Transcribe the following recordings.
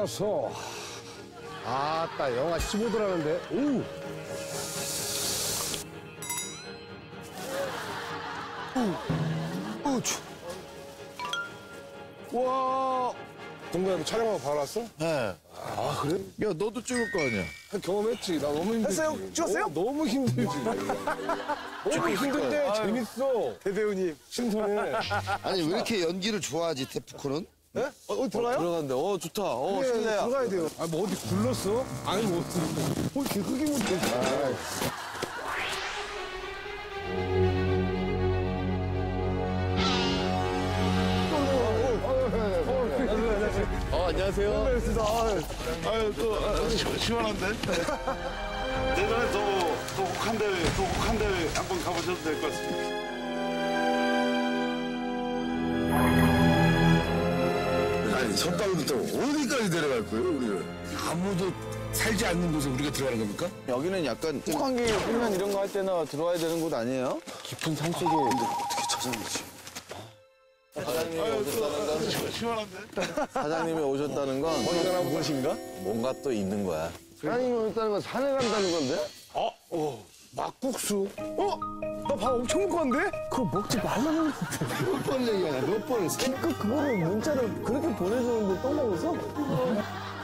나왔어. 아따 영하 15도라는데. 오. 오. 오. 추. 와. 동구야 너 촬영하고 바로 왔어? 네. 아 그래? 야, 너도 찍을 거 아니야? 경험했지. 나 너무 힘들지. 했어요? 찍었어요? 어, 너무 힘들지. 너무 힘든데 재밌어. 대배우님. 신선해. 아니, 왜 이렇게 연기를 좋아하지, 테프코는? 네? 어, 어디 들어가요? 들어간대. 어, 좋다. 어, 네, 실내야. 들어가야 돼요. 아 뭐 어디 굴렀어? 아니 뭐뭐 이렇게 흙이 묻혀. 어, 안녕하세요. 아유 또 아, 시- 시원한데? 내년에 또, 또 혹한대 또 혹한대 한번 가보셔도 될 것 같습니다. 선박부터 어디까지 데려갈 거예요, 우리를? 아무도 살지 않는 곳에 우리가 들어가는 겁니까? 여기는 약간 호캉기 훈련 이런 거 할 때나 들어와야 되는 곳 아니에요? 깊은 산 속에. 근데 어떻게 찾아내지? 사장님이 오셨다는 건? 사장님이 오셨다는 건 무엇인가? 뭔가 또 있는 거야. 사장님이 오셨다는 건 산에 간다는 건데? 막국수. 어? 나밥 엄청 먹고 왔는데? 그거 먹지 말라고 몇번 얘기하냐, 몇 번을. 그 그거를 문자를 그렇게 보내주는데 또 먹었어?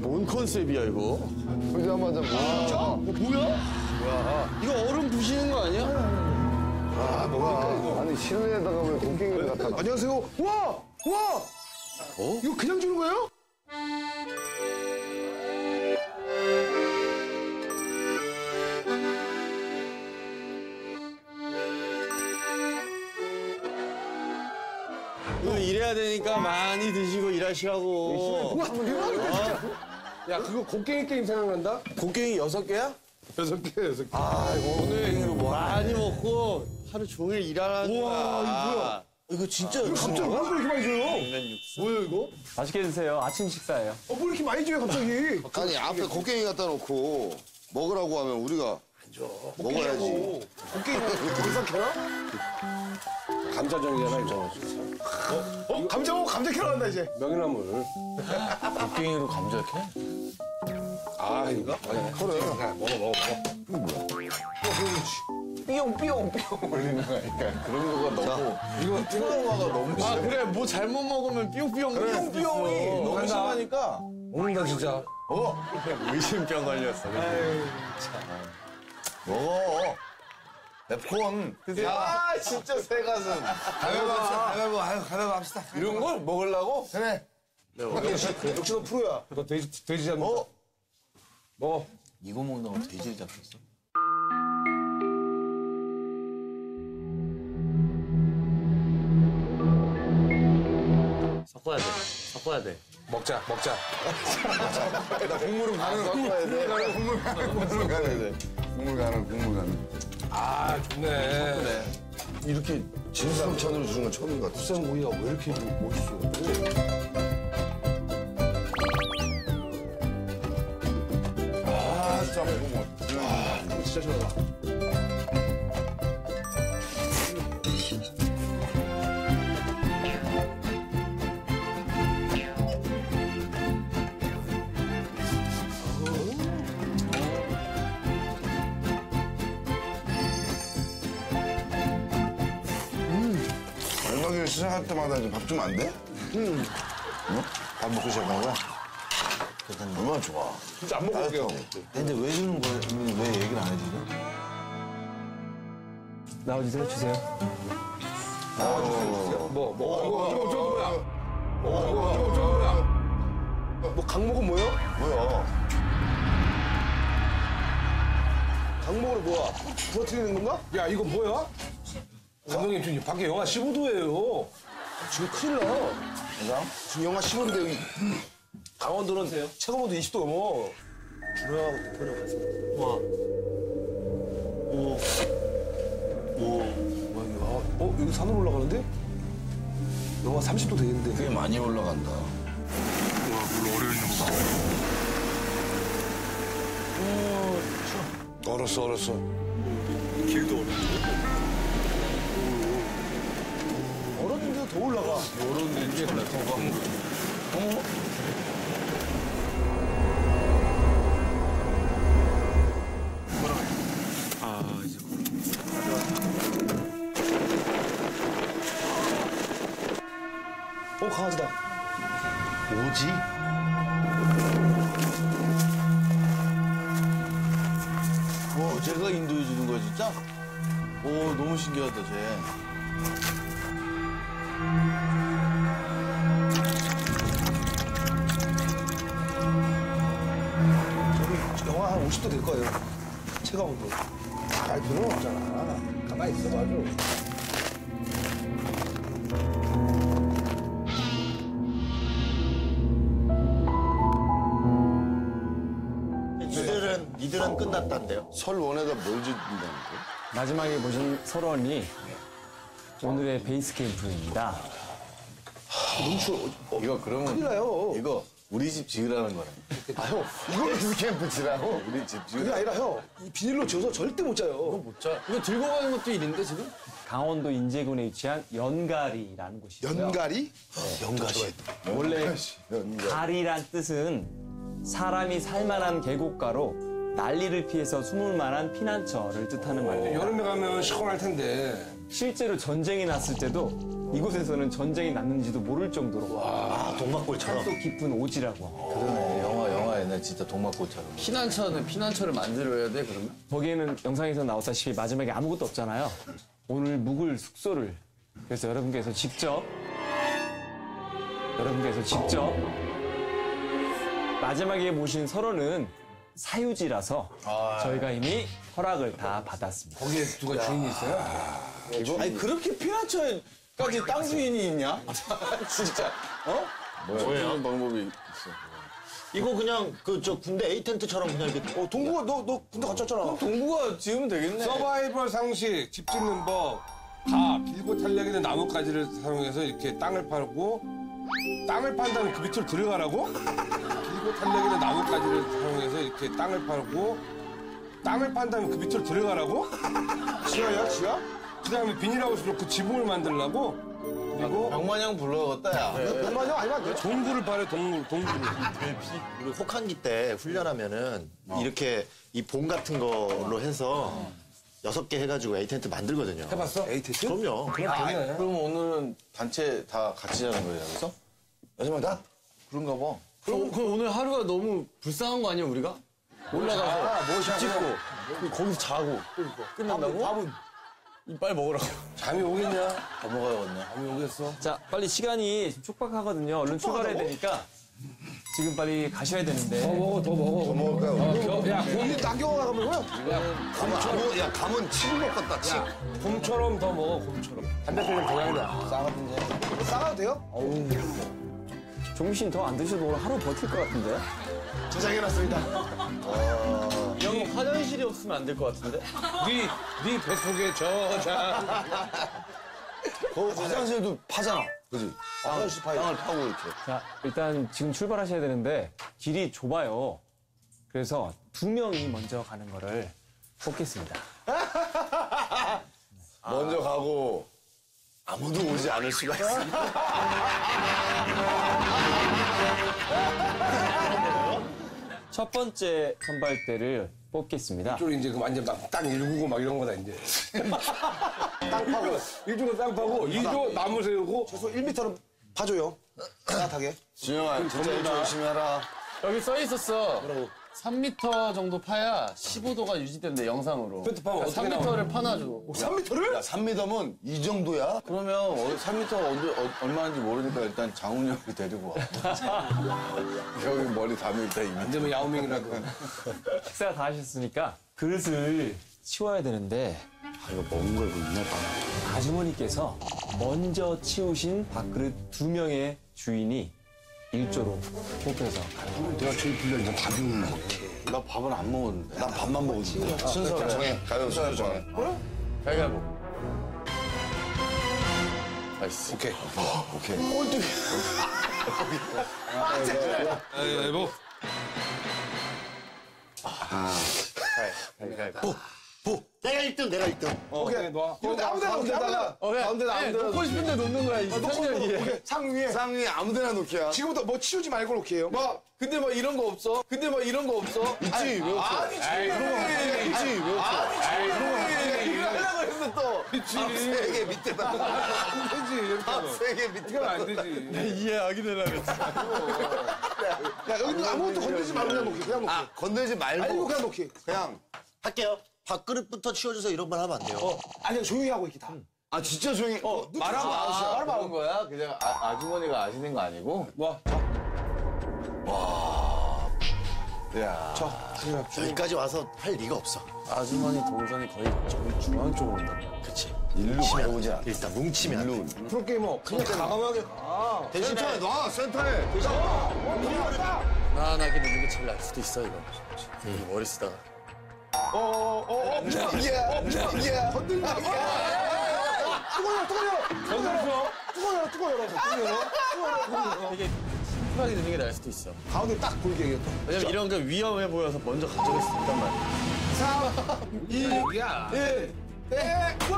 뭔 컨셉이야, 이거? 보자마자 뭐. 이거 얼음 부시는 거 아니야? 아, 뭐가. 아니, 실내에다가 왜 곡괭이를 갖다 놔? 안녕하세요. 와! 와! 어? 이거 그냥 주는 거예요? 되니까 많이 드시고 일하시라고. 와, 대박이다, 진짜. 야 그거 곡괭이 게임 생각난다? 곡괭이 여섯 개야? 여섯 개 여섯 개. 아, 이거 오늘 이거 많이 먹고 하루 종일 일하라는 거야. 우와, 이거 뭐야? 이거 진짜 갑자기 왜 이렇게 많이 줘요? 냉면 육수. 뭐야 이거? 맛있게 드세요. 아침 식사예요. 어, 뭐 이렇게 많이 줘요, 갑자기? 아니, 앞에 곡괭이 갖다 놓고 먹으라고 하면 우리가 먹어야지. 곡괭이 감자캐라? 감자전이잖아 이거. 어? 감자 먹고 감자 캐러 간다, 이제. 명이나물. 곡괭이로 감자 캐? 아 이거? 아니, 그래. 먹어 먹어 먹어. 삐용, 삐용, 삐용 걸리는 거야. 그런 거가 너무 이거 트라우마가 너무 심해. 아 그래 뭐 잘못 먹으면 삐용삐용 삐용삐용이 너무 간다. 심하니까 먹는다 진짜. 의심병 걸렸어. 먹어. Nep콘. 아 진짜 새 가슴. 가위바위보 합시다. 가위바위보. 아유, 가위바위보 합시다. 이런 걸 먹으려고? 그래. 역시 너 프로야. 너 돼지 돼지 잡는. 어? 먹어. 이거 먹는다고 돼지를 잡혔어? 섞어야 돼. 섞어야 돼. 먹자 먹자. 국물은 가는 국물 가는 국물 가는 국물 가는 돼. 국물 가는 국물 가는. 아 좋네. 이렇게 진수성찬으로 주는 건 처음인 것 같아. 국산 고기가 왜 이렇게 멋있어? 아, 진짜 국물. 진짜 시원하다. 시작할 때마다 이제 밥 주면 안 돼? 응. 어? 밥 먹고 시작하는 거야? 얼마나 좋아. 진짜 안 먹을게요. 근데 왜 주는 거야? 왜 얘기를 안 해주죠? 나와주세요. 주세요. 뭐 뭐. 뭐 저거 저거 뭐야? 뭐 저거 저거 뭐야? 뭐, 강목은 뭐예요? 뭐야? 강목을 뭐야? 부러뜨리는 건가? 야 이거 뭐야? 감독님 지금 밖에 영하 15도예요. 지금 큰일 나. 지금 영하 15도인데 여기 강원도는 최고온도 20도 넘어. 준호하고 대표님 가서. 와. 오. 오. 뭐야 이게? 아, 어 여기 산으로 올라가는데? 영하 30도 되겠는데. 꽤 많이 올라간다. 얼었어 얼었어. 길도 어려운데? 더 올라가. 어, 강아지다. 뭐지? 와, 쟤가 인도해 주는 거야, 진짜? 오, 너무 신기하다, 쟤. 50도 될 거예요. 체감 온도. 알 필요 없잖아. 가만히 있어봐줘. 이들은 이들은 끝났단데요. 설 원에다 뭘 짓는다는 거? 마지막에 보신 설원이 오늘의 베이스 캠프입니다. 이거 그러면. 큰일 나요. 이거 우리 집 지으라는 거네. 아, 형. 이걸로 베이스 캠프 지라고? 우리 집 그게 지으라. 아니라 형. 이 비닐로 지어서 절대 못 자요. 못 자. 이거 들고 가는 것도 일인데, 지금? 강원도 인제군에 위치한 연가리라는 곳이 있어요. 연가리? 연가시. 원래 가리란 뜻은 사람이 살만한 계곡가로 난리를 피해서 숨을 만한 피난처를 뜻하는 말이에요. 여름에 가면 시원할 텐데. 실제로 전쟁이 났을 때도 이곳에서는 전쟁이 났는지도 모를 정도로 아, 동막골처럼. 또 깊은 오지라고. 그러네. 영화, 영화 옛날 진짜 동막골처럼. 피난처는 피난처를 만들어야 돼, 그러면? 거기에는 영상에서 나왔다시피 마지막에 아무것도 없잖아요. 오늘 묵을 숙소를 그래서 여러분께서 직접 여러분께서 직접 마지막에 모신 설원은 사유지라서 저희가 이미 허락을 다 받았습니다. 거기에 누가 주인이 있어요? 아니, 그렇게 피난처에까지 땅 주인이 있냐? 진짜. 어? 뭐야? 방법이 있어. 이거 그냥 그 저 군대 A 텐트처럼 그냥 이렇게 어, 동구가 너, 너 군대 갔다 왔잖아. 동부가 지으면 되겠네. 서바이벌 상식, 집 짓는 법, 가, 길고 탄력 있는 나뭇가지를 사용해서 이렇게 땅을 파고, 땅을 판 다음에 그 밑으로 들어가라고? 길고 탄력 있는 나뭇가지를 사용해서 이렇게 땅을 파고, 땅을 판 다음에 그 밑으로 들어가라고? 지하야, 지하? 그 다음에 비닐하우스로 그 지붕을 만들라고? 그리고 병만형 불러야겠다, 야. 몇만 형 아니면 안 돼? 동굴을 파래, 동굴, 동굴을. 우리 혹한기 때 훈련하면은 이렇게 이 봉 같은 걸로 해서 여섯 개 해가지고 A 텐트 만들거든요. 해봤어? 에이, 됐지? 그럼요. 그럼 오늘은 단체 다 같이 자는 거예요, 여기서? 마지막이다? 그런가 봐. 그럼, 그럼 오늘 하루가 너무 불쌍한 거 아니야 우리가? 올라가서 집 짓고 거기서 자고 끝난다고? 밥은? 이빨 먹으라고. 잠이 오겠냐? 더 먹어야겠네. 잠이 오겠어? 자, 빨리 시간이 지금 촉박하거든요. 얼른 출발해야 되니까 지금 빨리 가셔야 되는데. 더 먹어, 더 먹어. 먹을까요? 야, 언니 남경화 가면 뭐야? 감은, 야, 감은 침 먹겠다, 침. 곰처럼 더 먹어, 곰처럼. 담배피는 고양이다. 싸가든지. 싸가도 돼요? 종민 더안 드셔도 오늘 하루 버틸 것 같은데? 저장해놨습니다. 형 화장실이 없으면 안 될 것 같은데? 네, 네 뱃속에 저장. 거 화장실도 파잖아. 그지? 화장실 파야 땅을 파고 이렇게. 자, 일단 지금 출발하셔야 되는데 길이 좁아요. 그래서 두 명이 먼저 가는 거를 뽑겠습니다. 먼저 가고 아무도 오지 않을 수가 있어. 첫 번째 선발대를 뽑겠습니다. 이쪽 이제 그 완전 막땅 일구고 막 이런 거다, 이제. 땅 파고. 이쪽은 땅 파고, 이쪽 나무 세우고. 최소 1m는 파줘요. 따뜻하게. 준영아, 진짜 일 열심히 해라. 여기 써 있었어. 3m 정도 파야 15도가 유지된대 영상으로. 펜트 파면 어떻게 3m를 파놔줘. 3m를? 야, 3m면 이 정도야? 그러면 어, 3m가 언제, 어, 얼마인지 모르니까 일단 장훈이 형을 데리고 와. 여기 머리 담을 때 이미. 안 되면 야오밍이라도. 식사 다 하셨으니까 그릇을 치워야 되는데 아, 이거 먹은 걸 보이네, 밥. 아주머니께서 먼저 치우신 밥그릇 두 명의 주인이 일조로 뽑혀서 거예요. 내가 제일 불려, 이제 밥이 먹게. 나 밥은 안 먹었는데. 난 밥만 먹었는데. 순서 정해. 가요, 순서 정해. 가위바위보. 나이스. 오케이. 오케이. 여보. 보. 내가 1등, 내가 1등. 오케이, 놔. 이거 아무 데나 놓게 아무 데나. 어, 가운데나 아무 데나 놓고 싶은데 놓는 거야, 이 상렬이. 오케이, 상 위에. 상위 아무 데나 놓기야. 지금부터 뭐 치우지 말고 놓게요. 뭐 근데 뭐 이런 거 없어? 근데 뭐 이런 거 없어? 있지, 왜 없어? 있지, 왜 없어? 이거 하려고 했어 또. 세개 밑에다. 안 되지, 이렇게. 세개 밑에. 이건 안 되지. 이해하게 되려면. 야, 여기 아무것도 건들지 말고 그냥 놓게. 그냥 놓게. 아, 건들지 아니고 말고 그냥 놓게. 그냥. 할게요. 밥그릇부터 치워주세요. 이런 말 하면 안 돼요. 아니, 조용히 하고 이렇게 다. 아 진짜 조용히. 어, 말하면 아웃이야. 그런 거야? 그냥 아, 아주머니가 아시는 거 아니고? 놔. 야. 여기까지 와서 할 리가 없어. 아주머니 동선이 거의 저기 중앙 쪽으로 온단 말이야. 그치. 일로 가려오지 않아. 일단 뭉치면 안 돼. 프로게이머. 그냥 과감하게 가. 대신에 놔 센터에. 나나게 놓는 게 제일 나을 수도 있어, 이거. 이 머리 쓰다가. 되게 심하게 넣는 게 나을 수도 있어. 가운데 딱 보이게 해야겠다. 왜냐면 이런 게 위험해 보여서 먼저 가져갈 수 있단 말이야. 야. 내가 진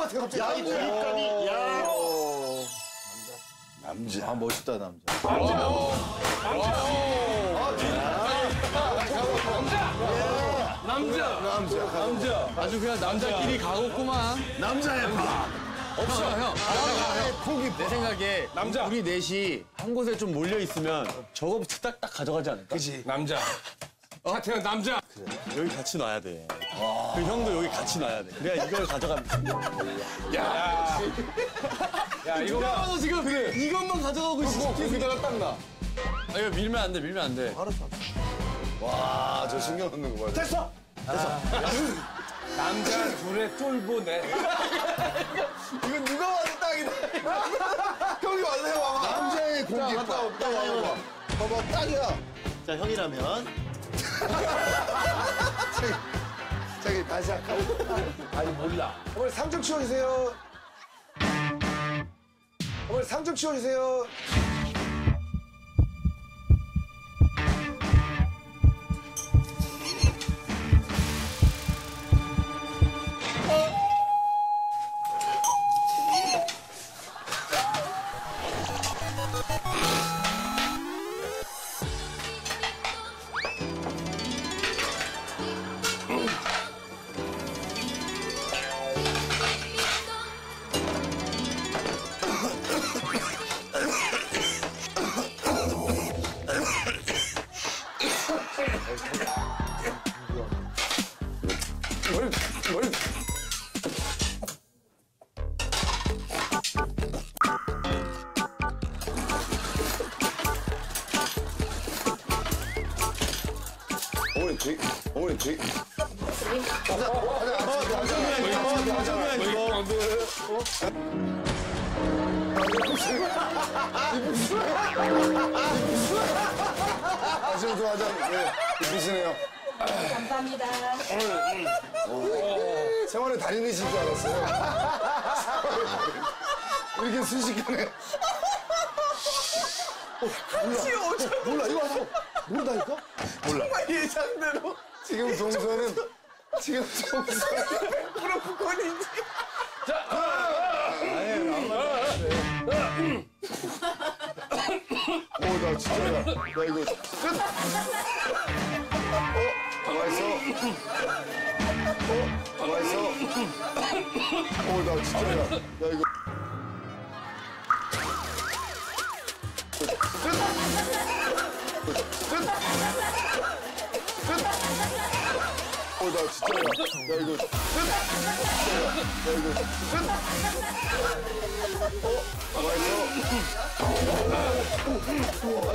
같아, 갑자기. 야, 이 드립감이, 야. 남자. 아 멋있다 남자. 아주 그냥 남자끼리 가고구만. 남자의 밥. 없어, 형. 형, 형. 내 생각에 남자. 우리 넷이 한 곳에 좀 몰려 있으면 저거부터 딱딱 가져가지 않을까? 그지. 남자. 하여튼 남자. 여기 같이 놔야 돼. 그 형도 여기 같이 놔야 돼. 그래야 이걸 가져가면 돼. 야. 야, 이거 봐. 너 지금 이것만 가져가고 있어. 거기다가 딱 놔. 아, 이거 밀면 안 돼, 밀면 안 돼. 와, 저 신경 넣는 거 봐. 됐어. 남자 둘의 쫄보네. 이건 누가 봐도 딱이다. 형이 와서 봐봐. 남자의 공기. 자, 갔다 와. 봐봐. 봐봐, 딱이야. 자, 형이라면. 저기 다시 할까? 아니, 몰라. 어머니, 상좀 치워주세요. 어머니, 상좀 치워주세요.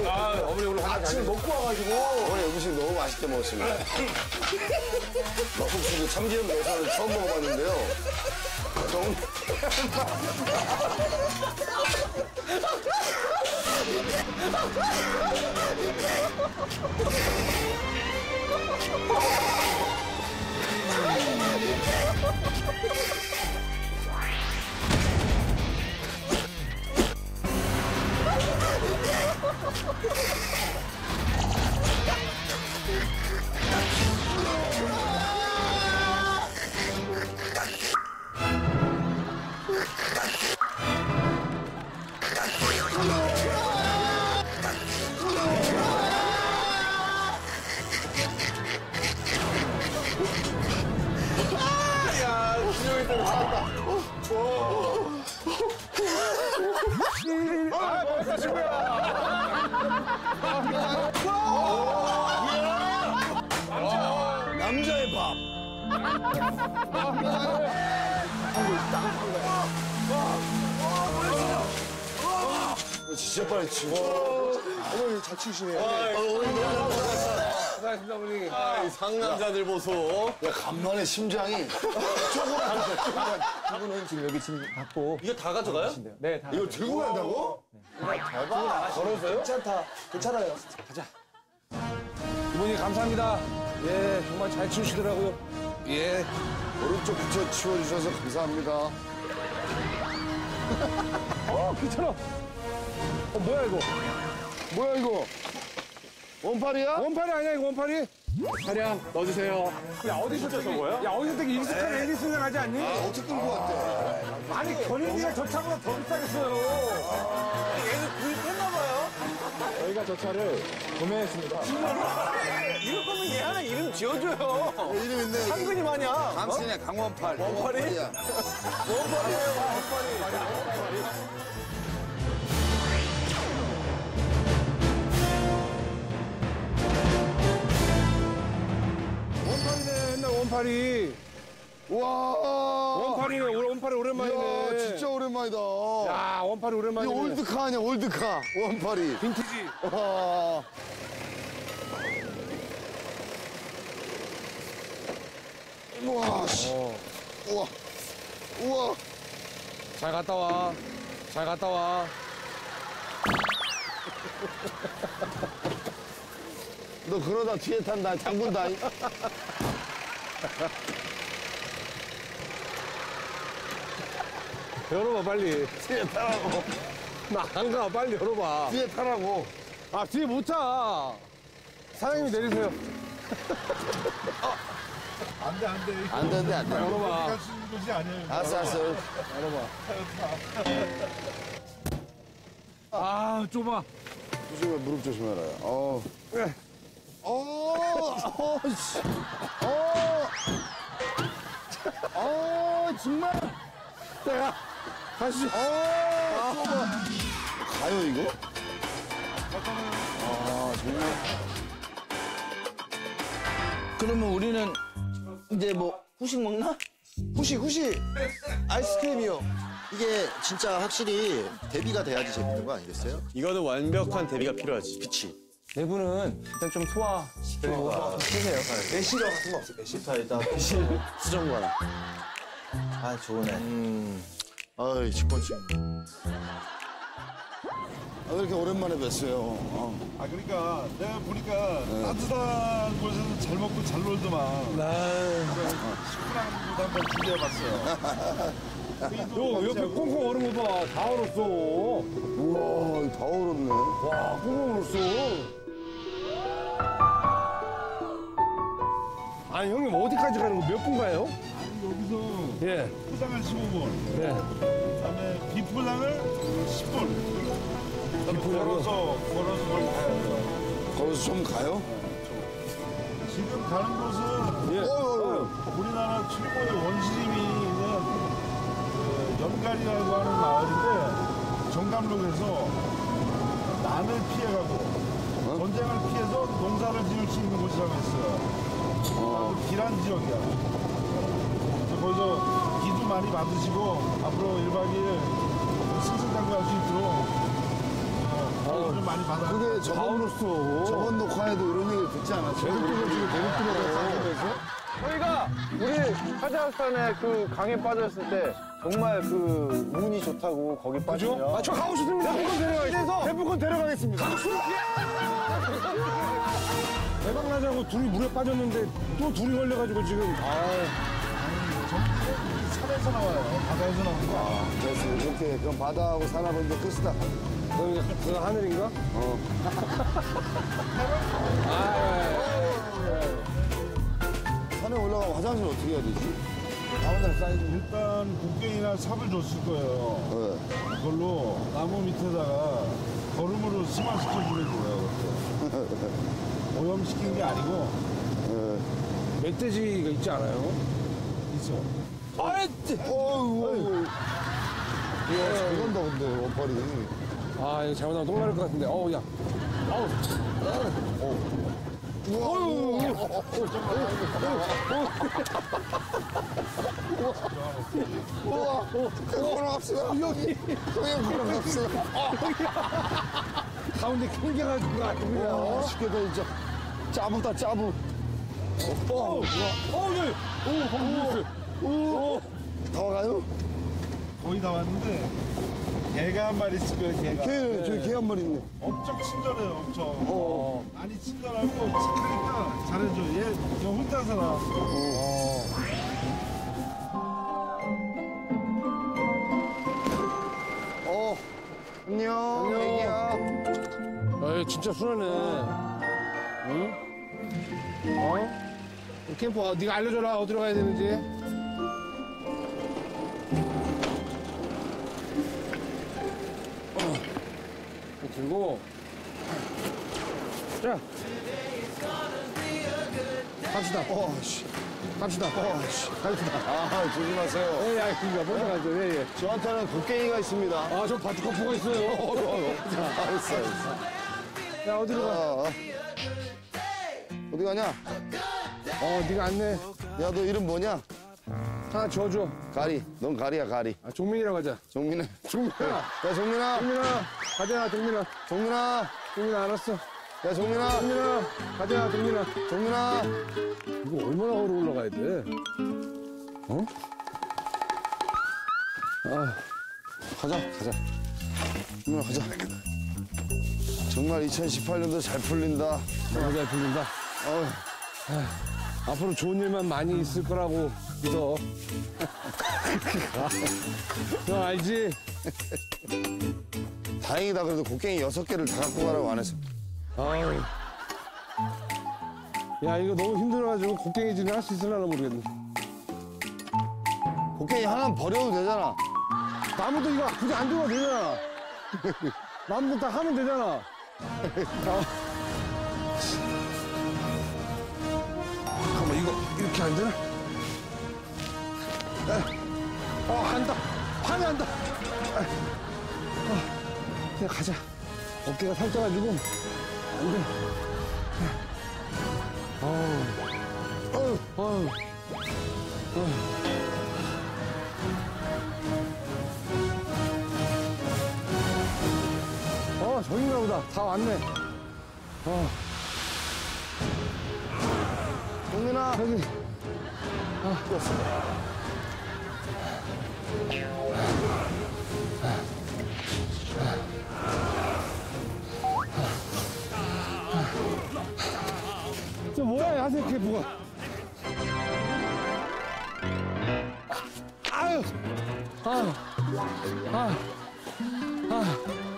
아, 어머니 오늘 잘 지금 먹고 와가지고. 어머니 음식 너무 맛있게 먹었습니다. 막국수도 참기름 넣어서는 처음 먹어봤는데요. 아, 멋있다, 친구야. 남자의 밥. 진짜 빨리 치고. 어머니 잘 치시네요. 감사합니다, 어머니. 상남자들 보소. 야, 간만에 심장이. 이분은 지금 여기 짐 갖고 이거 다 가져가요? 네, 다 이거 들고 간다고? 괜찮다. 괜찮아요. 이모님 감사합니다. 예, 정말 잘 치우시더라고요. 예. 오른쪽 붙여 치워주셔서 감사합니다. 어, 괜찮아. 어, 뭐야, 이거? 뭐야, 이거? 원팔이야? 원팔이 아니야, 이거 원팔이? 차량 넣어주세요. 야, 어디서 저거야? 야, 어디서 되게 익숙한 애기 생각하지 않니? 어떻게 끌고 왔대? 아니, 견인비가 저 차보다 더 비싸겠어요. 저희가 저 차를 구매했습니다. 이럴 거면 얘 하나 이름 지어줘요. 이름 있네. 상근이 마냥. 강신이야, 강원팔. 원팔이야. 원팔이네, 옛날 원팔이. 와. 원팔이네, 올- 원팔이 오랜만이네. 야, 진짜 오랜만이다. 야, 원팔이 이 오랜만이네. old car 아니야, old car. 원팔이. 빈티지. 와. 우와, 씨. 우와. 우와. 잘 갔다 와. 잘 갔다 와. 너 그러다 뒤에 탄다, 장군다. 열어봐, 빨리. 뒤에 타라고. 나 안 가, 빨리 열어봐. 뒤에 타라고. 아, 뒤에 못 타. 사장님이 내리세요. 안 돼, 안 돼, 안 돼. 열어봐. 알았어, 알았어. 아, 좁아. 조심해, 무릎 조심해라. 어. 어, 어, 씨. 어. 어, 정말. 내가 다시. 어, 좁아. 가요, 이거? 아, 정말. 그러면 우리는 이제 뭐 후식 먹나? 후식, 후식. 아이스크림이요. 이게 진짜 확실히 대비가 돼야지 재밌는 거 아니겠어요? 이거는 완벽한 대비가 필요하지. 그치. 내부는 일단 좀 소화시키고 쓰세요. 매실어 같은 거 없어요, 매실? 자, 일단 수정관. 아 좋네. 아이, 직권증. 아, 왜 이렇게 오랜만에 뵀어요? 어. 아 그러니까 내가 보니까 따뜻한 곳에서 잘 먹고 잘 놀더만. 시원한 곳 한번 준비해봤어요. 요, 옆에 꽁꽁 얼은 거 봐. 다 얼었어. 우와, 다 얼었네. 와, 꽁꽁 얼었어. 아니, 형님 어디까지 가는 거 몇 분 가요? 여기서 예. 포장을 15분, 네. 그다음에 비포장을 10분. 걸어서 걸어서 걸 가요. 거기서 좀 가요? 지금 가는 곳은 예. 우리나라 최고의 원시림이 있는 그 연갈이라고 하는 마을인데 정감록에서 난을 피해가고 전쟁을 피해서 농사를 지을 수 있는 곳이라고 했어요. 아주 길한 지역이야. 그래서 거기서 기도 많이 받으시고 앞으로 1박 2일 승승장구할 수 있도록 어, 좀 많이 받아. 그게 다 저번, 녹화에도 이런 얘기 듣지 않았어요? 계속 지금 계속 저희가 우리 카자흐스탄에 그 강에 빠졌을 때 정말 그 운이 좋다고 거기 빠지면 아, 저 가고 싶습니다. 대포콘 데려가겠습니다. 대포콘 데려가겠습니다. 대박 나자고 둘이 물에 빠졌는데 또 둘이 걸려가지고 지금. 산에서 나와요. 바다에서 나오는 거. 됐어. 이렇게 그럼 바다하고 산하고 이제 끝이다. 그럼 이제 그건 하늘인가? 산에 올라가면 화장실 어떻게 해야 되지? 아무데나 사이즈. 일단 곡괭이나 삽을 줬을 거예요. 네. 그걸로 나무 밑에다가 심화시켜 주면 돼요. 오염시킨 게 아니고 멧돼지가 있지 않아요? 있어. 어우. 이야, 잘 간다, 근데, 원팔이. 아 이거 잘못하면 똥 나를 것 같은데. 어우 야. 어우. 우와, 걸어갑시다. 형님, 형님, 걸어갑시다. 가운데 캥겨가지고 아주 그냥. 아, 쉽게다, 진짜. 짜부다, 짜부. 어우. 어우 예. 오 방금 오. 다 와가요? 거의 다 왔는데 개가 한 마리 있을 거예요 개가 개, 저기 개한 마리 있네. 엄청 친절해요 엄청 어. 많이 친절하고 착하니까 잘해줘 얘 저 혼자 살아 어, 안녕, 애기야. 아 진짜 순하네. 응? 어? 캠프 어, 네가 알려줘라 어디로 가야 되는지. 어. 들고 자 갑시다. 어, 씨. 갑시다. 어, 씨. 갑시다. 아, 조심하세요. 예, 야, 그니까 먼저 가죠. 예, 예. 저한테는 곡괭이가 있습니다. 아, 저 바트커프가 있어요. 알았어, 알았어. 야, 어디로 가? 아, 어 디 가냐? 어, 네가 안 내 야, 너 이름 뭐냐? 하나 줘줘. 가리. 넌 가리야, 가리. 아, 종민이라고 하자. 종민아. 종민아. 야, 종민아. 종민아, 가자, 종민아. 종민아. 종민아, 알았어. 야, 종민아. 종민아, 가자, 종민아. 종민아. 이거 얼마나 걸어 올라가야 돼? 어? 아, 가자, 가자. 종민아, 가자. 정말 2018년도 잘 풀린다. 너무 잘 풀린다. 어, 앞으로 좋은 일만 많이 있을 거라고 믿어. 너 알지? 다행이다. 그래도 곡괭이 여섯 개를 다 갖고 가라고 안 했어. 아유. 야, 이거 너무 힘들어가지고 곡괭이 질을 할수 있을려나 모르겠네. 곡괭이 하나 는 버려도 되잖아. 나무도 이거 굳이 안 들어도 되잖아. 나무도 다 하면 되잖아. 안 되나? 에. 어, 한다. 하면 한다. 에. 어, 그냥 가자. 어깨가 살쪄가지고 안 돼. 어우, 어우, 어우. 어, 저긴가 보다. 다 왔네. 어, 종민아. 여기. 저 뭐야, 야생 그게 뭐야? 아유, 아유, 아, 아. 아,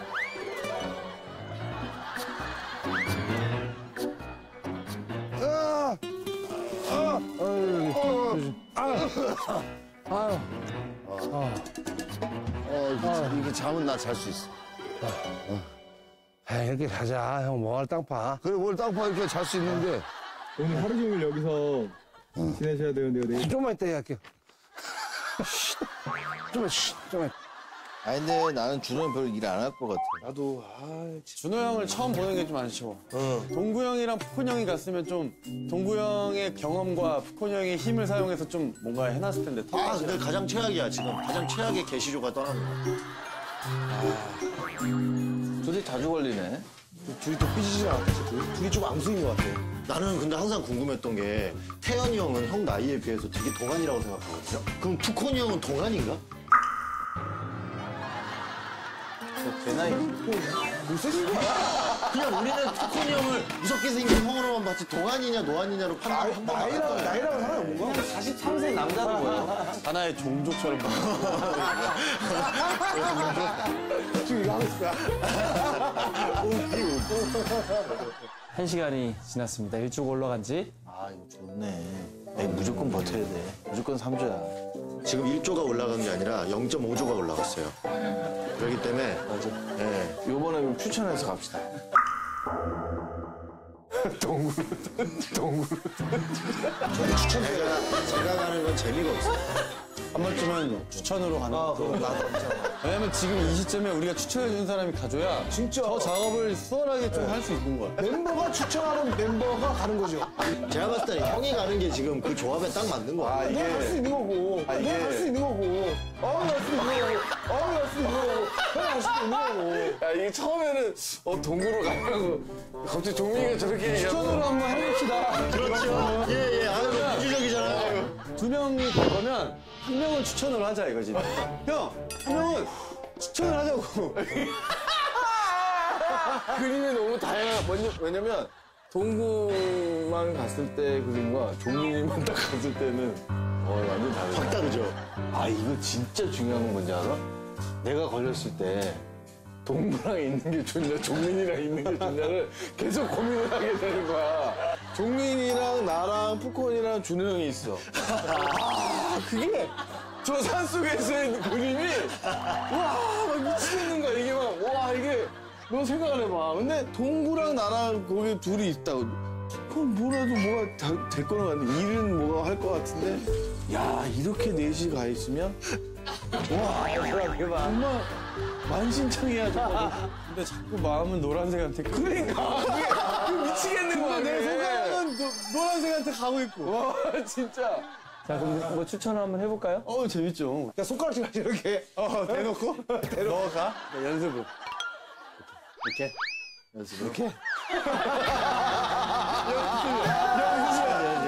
아유, 아유. 어, 이게, 자- 이게 잠은 나 잘 수 있어. 아, 이렇게 가자. 형, 뭐할 땅파. 그래, 뭘 땅파 이렇게 잘 수 있는데. 오늘 하루 종일 여기서 지내셔야 되는데요, 내일. 좀만 이따 얘기할게요. 좀만, 쉿, 좀만. 아니, 근데 나는 준호는 별로 일 안 할 것 같아. 나도, 아, 준호 형을 처음 보는 게 좀 아쉬워. 동구 형이랑 푸콘 형이 갔으면 좀 동구 형의 경험과 푸콘 형의 힘을 사용해서 좀 뭔가 해놨을 텐데. 아, 근데 가장 최악이야, 지금. 가장 최악의 개시조가 떠납니다. 둘이 자주 걸리네. 둘이 또 삐지지 않았다, 둘이. 둘이 좀 앙숙인 것 같아. 나는 근데 항상 궁금했던 게 태연이 형은 형 나이에 비해서 되게 동안이라고 생각하거든요. 그럼 투콘이 형은 동안인가? 내 나이. 그냥 우리는 투콘이 형을 무섭게 생긴 형으로만 봤지 동안이냐 노안이냐로 판단을 한번 나이랑, 나이랑은 상관없는 거야? 43세 남자는 뭐야? 하나의 종족처럼. 지금 이거 하고 있을 거야. 한 시간이 지났습니다. 일찍 올라간 지. 아, 이거 좋네. 에이, 무조건 버텨야 돼. 무조건 3조야. 지금 1조가 올라간 게 아니라 0.5조가 올라갔어요. 그렇기 때문에 맞아. 예. 요번에 그럼 추천해서 갑시다. 제가, 제가 가는 건 재미가 없어요. 한 번쯤은 추천으로 가는 것도 왜냐면 지금 이 시점에 우리가 추천해준 사람이 가줘야 진짜. 더 작업을 수월하게 좀 할 수 있는 거야. 멤버가 추천하는 멤버가 가는 거죠. 제가 봤을 때 형이 가는 게 지금 그 조합에 딱 맞는 거야. 내가 할 수 있는 거고, 내가 할 수 있는 거고, 어우 할수 있는 거고, 어우 할수 있는 거고, 형이 할수 있는 거고. 야 이게 처음에는 어 동구로 가려고 갑자기 종민이가 저렇게 얘기하고 추천으로 한번 해봅시다. 그렇죠. 예, 예. 아유, 민주적이잖아요. 두 명이 갈 거면 한 명은 추천을 하자 이거지. 형, 한 명은 추천을 하자고. 그림이 너무 다양한 뭐냐- 왜냐면 동구만 갔을 때 그림과 종민이만 딱 갔을 때는 어 완전 다르다. 확 다르죠. 아 이거 진짜 중요한 건 뭔지 알아? 내가 걸렸을 때 동구랑 있는 게 좋냐 종민이랑 있는 게 좋냐를 계속 고민을 하게 되는 거야. 종민이랑 나랑 푸콘이랑 준호 형이 있어. 아 그게 저 산속에서의 그림이 와 막 미치겠는 거야 이게 막 와 이게 너 생각을 해봐. 근데 동구랑 나랑 거기 둘이 있다고. 그럼 뭐라도 뭐가 다- 될 거는 같은데 일은 뭐가 할 것 같은데 야 이렇게 넷이 가 있으면 와 정말 만신창이야 저거 근데 자꾸 마음은 노란색한테. 그러니까 그게 미치겠는 거야 내 노- 노란색한테 가고 있고. 와 진짜 자, 그럼 뭐 추천을 한번 해볼까요? 어 재밌죠. 야, 손가락질 이렇게. 어 대놓고 너 가. 네, 연습을. 이렇게. 연습 이렇게 연습이야 연습이야.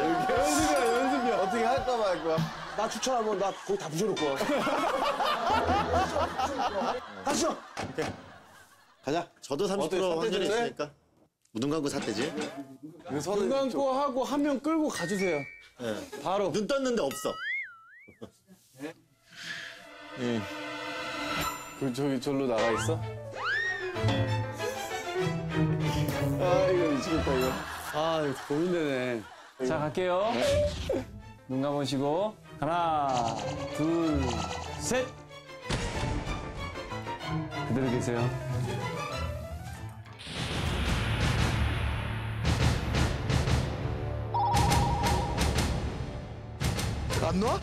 어떻게 할까 말 거야. 나 추천하면 나 거기 다 부셔놓고 와. 가시죠. 가자. 저도 30% 어때, 확률이? 있으니까. 무등 감고 삿대지. 눈 감고 하고 한명 끌고 가주세요. 예. 바로. 눈 떴는데 없어. 그 저기 절로 나가 있어? 아 이거 미치겠다 이거. 아 이거 고민되네. 자, 갈게요. 눈 감으시고. 하나, 둘, 셋. 그대로 계세요. 안 놔?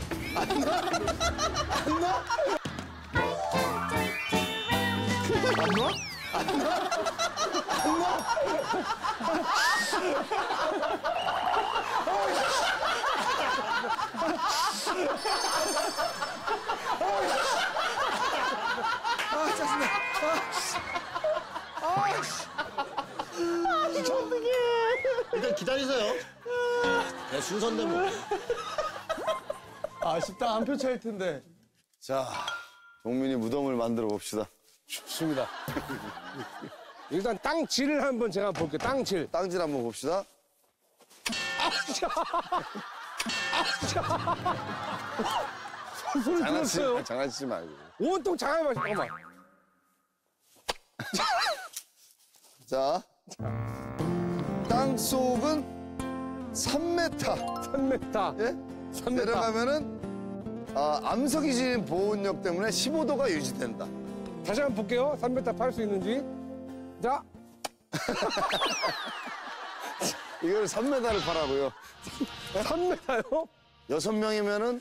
일단 기다리세요. 네, 순서인데 뭐. 아 식당 한표 차일 텐데. 자 종민이 무덤을 만들어 봅시다 좋습니다. 일단 땅질을 한번 제가 볼게요. 땅질. 땅질 한번 봅시다 소리 장난치, 들었어요. 장난치지 말고 온통 장애만 잠깐만. 자 땅 속은 3m 3m. 예? 내려가면은 아, 암석이 지닌 보온력 때문에 15도가 유지된다 다시 한번 볼게요. 3m 팔 수 있는지. 자, 이걸 3m를 파라고요 3m요? 여섯 명이면은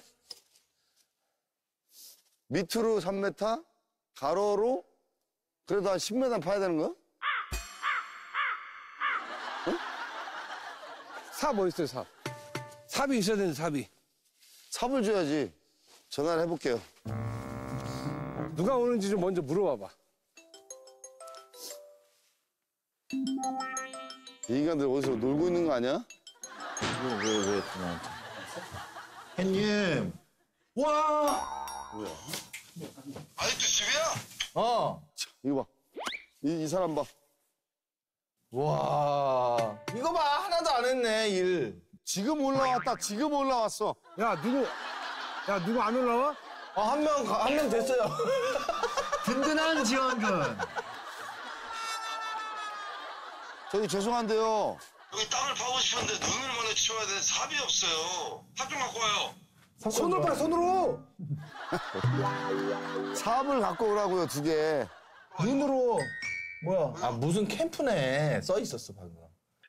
밑으로 3m, 가로로 그래도 한 10m 파야 되는 거야? 삽 어디 있어요, 삽? 삽이 있어야 되는데, 삽이. 삽을 줘야지. 전화를 해볼게요. 누가 오는지 좀 먼저 물어봐봐. 이 인간들 어디서 놀고 있는 거 아니야? 왜 왜 나한테? 햇님. 와. 아직도 집이야? 어. 이거 봐. 이, 이 사람 봐. 와 이거 봐 하나도 안 했네 일. 지금 올라왔다. 지금 올라왔어. 야, 누구, 야, 누구 안 올라와? 어한 명 한 명 됐어요. 든든한 지원군. 저기 죄송한데요. 여기 땅을 파고 싶은데 눈을 먼저 치워야 돼. 삽이 없어요. 삽 좀 갖고 와요. 손으로 봐, 손으로! 삽을 갖고 오라고요, 두 개. 눈으로. 뭐야? 아 무슨 캠프네 써 있었어 방금.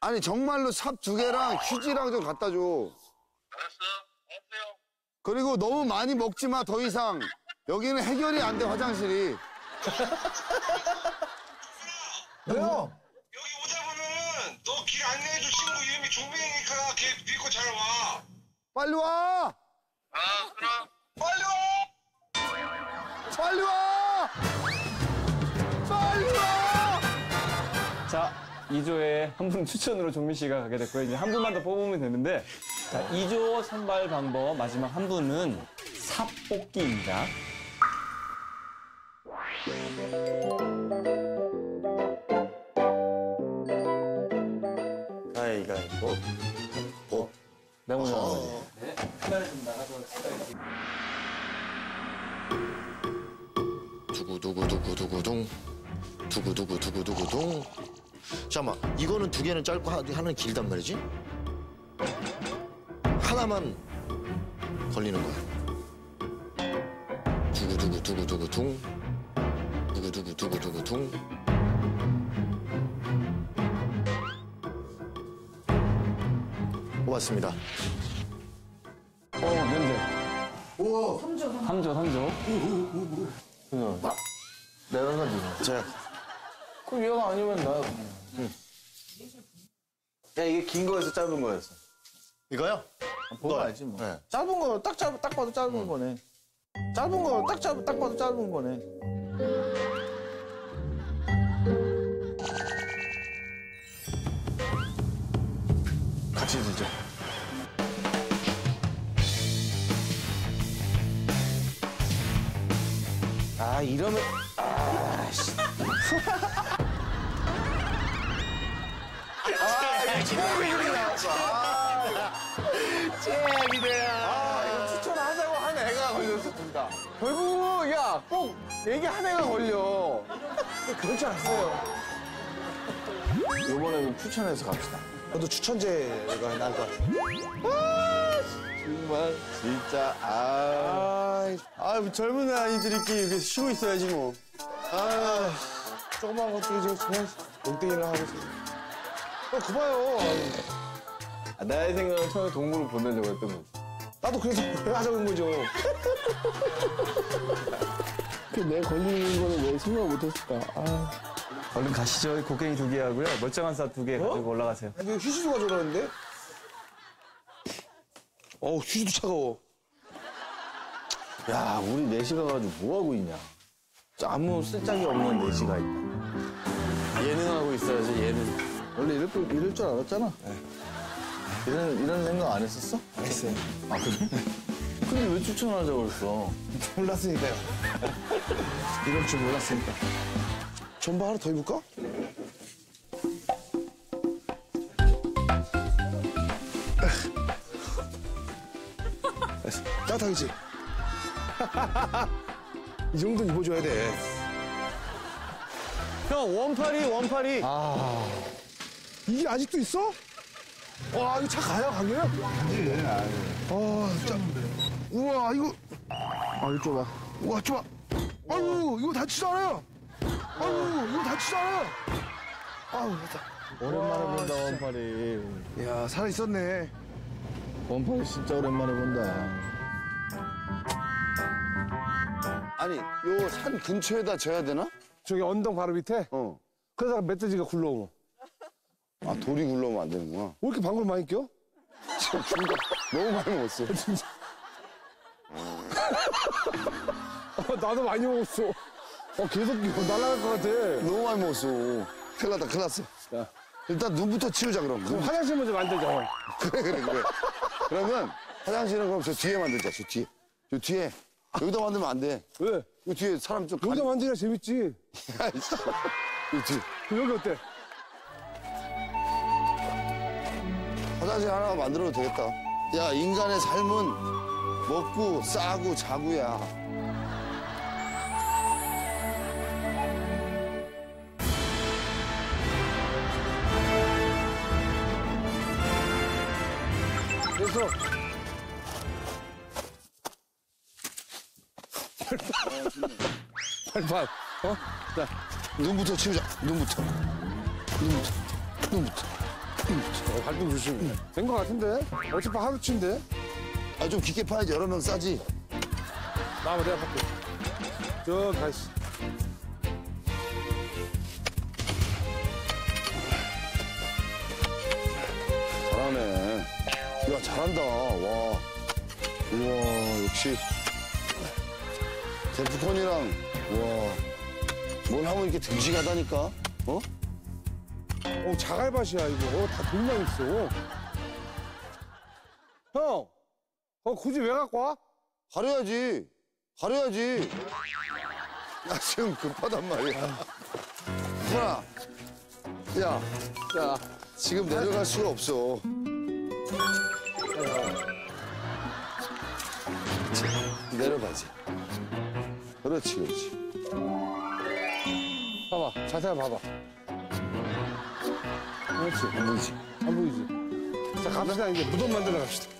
아니, 정말로 삽 두 개랑 휴지랑 좀 갖다 줘. 알았어. 알았어요. 그리고 너무 많이 먹지 마, 더 이상. 여기는 해결이 안 돼, 화장실이. 왜요? 여기 오다 보면은 너 종민이니까 걔 믿고 잘 와. 빨리 와! 아 그럼 빨리 와. 빨리 와! 빨리 와! 자, 2조에 한 분 추천으로 종민 씨가 가게 됐고요. 이제 한 분만 더 뽑으면 되는데, 자, 2조 선발 방법 마지막 한 분은 삽뽑기입니다. 가위가위보. 보. 내가 먼저 하는 거지. 두구두구두구두구둥. 두구두구두구두구둥. 잠깐만, 이거는 두 개는 짧고 하- 하나는 길단 말이지? 하나만 걸리는 거야. 두구두구두구두구둥. 두구두구두구두구둥. 뽑았습니다. 어, 면제. 우와. 3조, 3조. 3조, 내가 가지고. 자, 그 얘가 아니면 나. 야, 이게 긴 거였어, 짧은 거였어? 이거요? 보면 알지 뭐. 네. 짧은 거 딱 짧, 딱 봐도 짧은 거네. 짧은 거 딱 짧, 딱 봐도 짧은 거네. 같이 들죠. 아 이러면 아 이거 추천하자고 한 애가 걸렸어 둘 다. 결국 야꼭 얘기한 애가 걸려. 그럴 줄 알았어요. 요번에는 추천해서 갑시다. 저도 추천제가 나을 것 같아요. 정말 진짜 아, 아, 뭐 젊은 아이들끼리 이렇게 쉬고 있어야지 뭐. 아, 조그만 것도 이제 그냥 농땡이를 하고 있어요. 어, 그 봐요. 아, 나의 생각은 처음에 동물을 보내려고 했던 거지. 나도 그래서 하자고 한 거죠. 내 걸리는 거는 왜 생각을 못했을까? 아. 얼른 가시죠. 곡괭이 두 개 하고요. 멀쩡한 쌀 두 개 가지고 올라가세요. 이거 휴지도 가져오라는데? 어우, 휴지도 차가워. 야, 우리 넷이 가가지고 뭐 하고 있냐? 아무 쓸데기 없는 넷이가 있다. 예능하고 있어야지, 예능. 원래 이럴, 줄- 이럴 줄 알았잖아. 이런, 이런 생각 안 했었어? 안 했어요. 아, 그래? 근데 왜 추천하자고 그랬어? 몰랐으니까요. 이럴 줄 몰랐으니까. 전바 하나 더 입을까? 따뜻하겠지? 이 정도는 입어줘야 돼. 형 원팔이 원팔이. 이게 아직도 있어? 와, 이거 차 가야, 가게야? 아, 진짜. 우와, 이거. 아, 이거 좁아. 우와, 좁아. 아유, 이거 다치지 않아요. 아유, 이거 다치지 않아요. 아우, 됐다. 오랜만에 본다, 원팔이. 야, 살아있었네. 원팔이 진짜 오랜만에 본다. 아니, 요 산 근처에다 져야 되나? 저기 언덕 바로 밑에? 어. 그러다가 멧돼지가 굴러오고. 아, 돌이 굴러오면 안 되는구나. 왜 이렇게 방울 많이 껴? 너무 많이 먹었어. 어, 나도 많이 먹었어. 어, 계속 날아갈 것 같아. 너무 많이 먹었어. 큰일 났다, 큰일 났어. 일단 눈부터 치우자, 그럼. 그럼 눈- 화장실 먼저 만들자. 그래, 그래, 그래. 그러면 화장실은 그럼 저 뒤에 만들자, 저 뒤에. 저 뒤에. 여기다 만들면 안 돼. 왜? 이 뒤에 사람 좀 여기다 만드니까 재밌지. 아이씨. 이 뒤에. 그럼 여기 어때? 화장실 하나 만들어도 되겠다. 야, 인간의 삶은 먹고 싸고 자고야. 그래서 발판 어? 자 눈부터 치우자, 눈부터. 눈부터. 눈부터. 눈부터. 어, 발등 조심 된거 같은데 어차피 하루치인데 아, 아, 좀 깊게 파야지. 여러 명 싸지. 나와 내가 할게. 저 가시. 잘하네. 야, 잘한다. 와. 우와, 역시. 데프콘이랑, 와. 뭘 하면 이렇게 듬직하다니까? 어? 어, 자갈밭이야, 이거. 어, 다 돌만 있어. 형! 어, 굳이 왜 갖고 와? 가려야지. 가려야지. 나 지금 급하단 말이야. 구나 야, 야, 지금 내려갈 수가 없어. 자, 내려가지. 그렇지, 그렇지. 봐봐, 자세히 봐봐. 그렇지. 안 보이지? 안 보이지? 자, 갑시다. 이제 무덤 만들어 갑시다.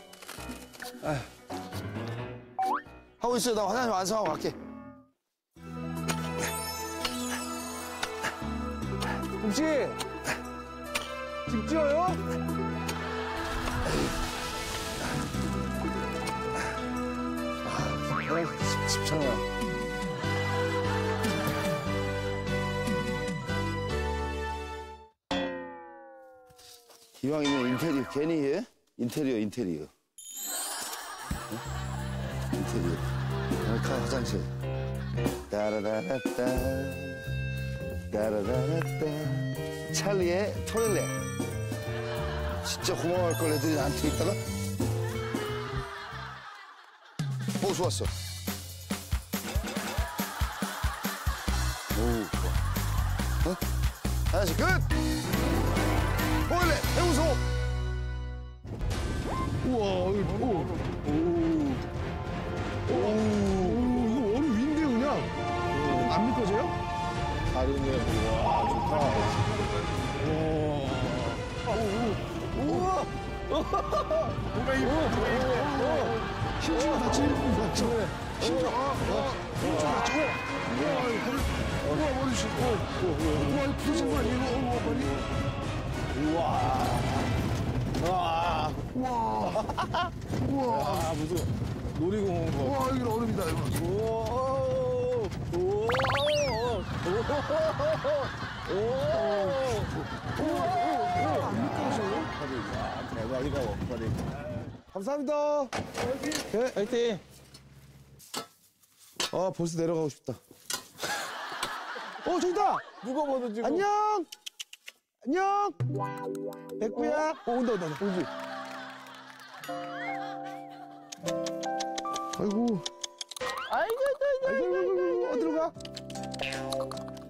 하고 있어요. 나 화장실 완성하고 갈게. 집 지어요? 집착나. 이왕이면 인테리어 괜히 해? 인테리어 인테리어. 어? 인테리어. 카 화장실. 따라라라따. 따라라라따. 찰리의 토일렛. 진짜 고마워할 걸 애들이 나한테 있다가? 오 좋았어 하나씩 끝 토일렛 해우소 우와, 이거, 오. 오. 오, 이거 얼음 위인데요, 그냥? 안 미끄러져요? 다리네. 와, 좋다. 심지어 다치는 분 같죠? 심지어, 아, 아, 심지어 다치고. 우와, 이거 머리, 우와, 머리 씨. 어, 어, 어. 우와, 이거 부러진 거 아니에요? 이거? 우와. 아, 무슨 놀이공원 거. 우와, 이거 얼음이다, 이거. 대박이다, 원파리. 감사합니다. 네, 화이팅! 아, 벌써 내려가고 싶다. 어, 저기 다! 누가 봐도 지금. 안녕! 안녕! 백구야? 어, 온다, 온다, 온다. 오지? 아이고. 아이고, 아이고, 아이고, 아이고, 어디로 가?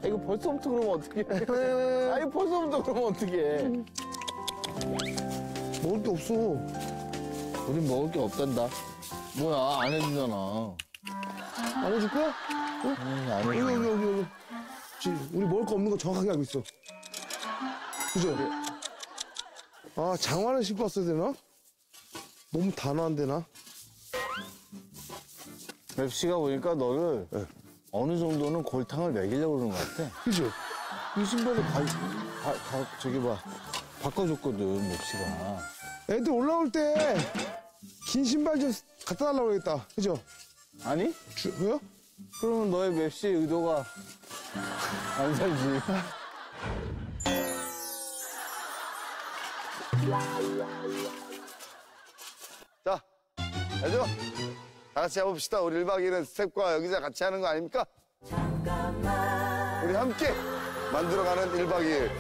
이거 벌써부터 그러면 어떡해. 아니, 벌써부터 그러면 어떡해. 먹을 게 없어. 우린 먹을 게 없단다. 뭐야, 안 해주잖아. 안 해줄 거야? 응, 안 해줘. 여기, 여기, 여기. 그치, 우리 먹을 거 없는 거 정확하게 알고 있어. 그죠? 아, 장화를 신고 왔어야 되나? 너무 단호한데, 나? 맵시가 보니까 너를 어느 정도는 골탕을 먹이려고 그러는 것 같아. 그죠? 이 신발을 가, 가, 가, 저기 봐. 바꿔줬거든, 맵시가. 애들 올라올 때 긴 신발 좀 갖다 달라고 그랬다. 그죠? 아니? 주, 왜요? 그러면 너의 맵시 의도가 안 살지. 자, 알죠? 다 같이 해봅시다. 우리 1박 2일은 스텝과 여기자 같이 하는 거 아닙니까? 우리 함께 만들어가는 1박 2일.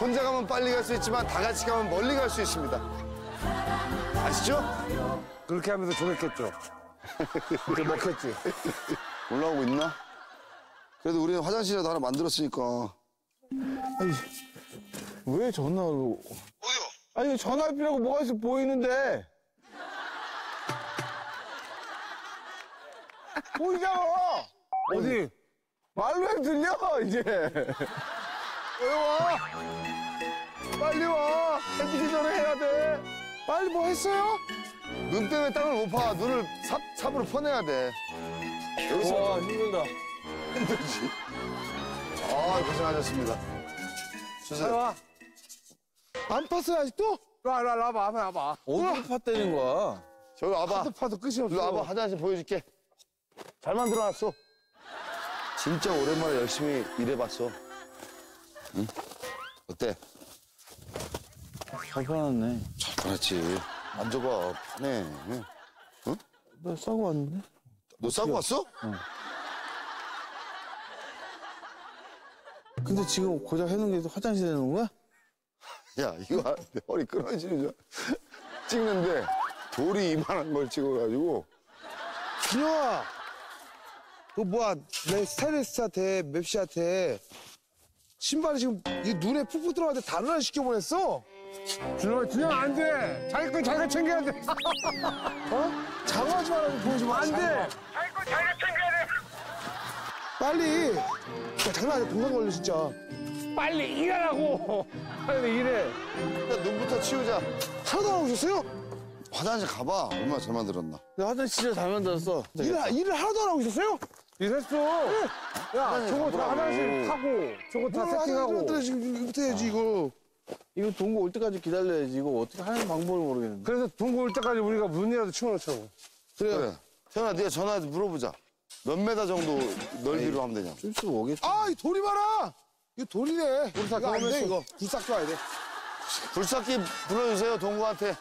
혼자 가면 빨리 갈 수 있지만 다 같이 가면 멀리 갈 수 있습니다. 아시죠? 그렇게 하면서 좋겠죠. 이렇게 먹혔지. 올라오고 있나? 그래도 우리는 화장실이라도 하나 만들었으니까. 왜 전화로. 어디요? 아니, 전화할 필요가 뭐가 있어, 보이는데. 보이잖아! 어디? 말로 해 들려, 이제. 왜 와? 빨리 와. 해지기 전에 해야 돼. 빨리 뭐 했어요? 눈 때문에 땅을 못 파. 눈을 삽, 삽으로 퍼내야 돼. 여기서 와, 힘들다. 힘들지. 아, 고생하셨습니다. 주세요. 와. 안 팠어요, 아직도? 와, 와, 와봐, 와봐, 와봐. 어디를 팠다는 거야? 저기 와봐. 파도 파도 끝이 없어. 와봐. 화장실 보여줄게. 잘 만들어놨어. 진짜 오랜만에 열심히 일해봤어. 응? 어때? 잘 편했네. 그렇지. 만져봐. 편해. 나 싸고 왔는데? 너 싸고 왔어? 근데 지금 고작 해놓은 게 화장실에 놓은 거야? 야, 이거 아- 내 허리 끊어지는 줄 알- 찍는데 돌이 이만한 걸 찍어가지고 준영아, 그 뭐야, 내 스타일리스트한테, 맵시한테 신발이 지금 이 눈에 푹푹 들어가는데 하나 시켜보냈어. 준영아, 준영 안 돼. 자기 건 자기가 챙겨야 돼. 어? 장화하지 말라고 보여주면 안 돼. 자기 건 자기가 챙겨야 돼. 빨리. 야, 장난 아니야. 동상 걸려, 진짜. 빨리 일하라고. 빨리 일해. 일단 눈부터 치우자. 하나도 안 하고 오셨어요? 화장실 가봐. 얼마나 잘 만들었나. 내 화장실 진짜 잘 만들었어. 일을, 일을 하나도 안 하고 있었어요? 이랬어. 야, 저거 다 화장실 타고, 저거 다 세팅하고. 어, 지금 이거부터 해야지, 이거. 이거 동구 올 때까지 기다려야지. 이거 어떻게 하는 방법을 모르겠는데. 그래서 동구 올 때까지 우리가 문이라도 치워놓자고. 그래. 태연아, 네가 전화해서 물어보자. 몇 메다 정도 넓이로 하면 되냐? 쓸수 오겠지. 아, 이 돌이 많아! 이거 돌이네. 돌싹 이거 안 돼. 이거. 불싹 줘야 돼. 불삭기 불러주세요, 동구한테.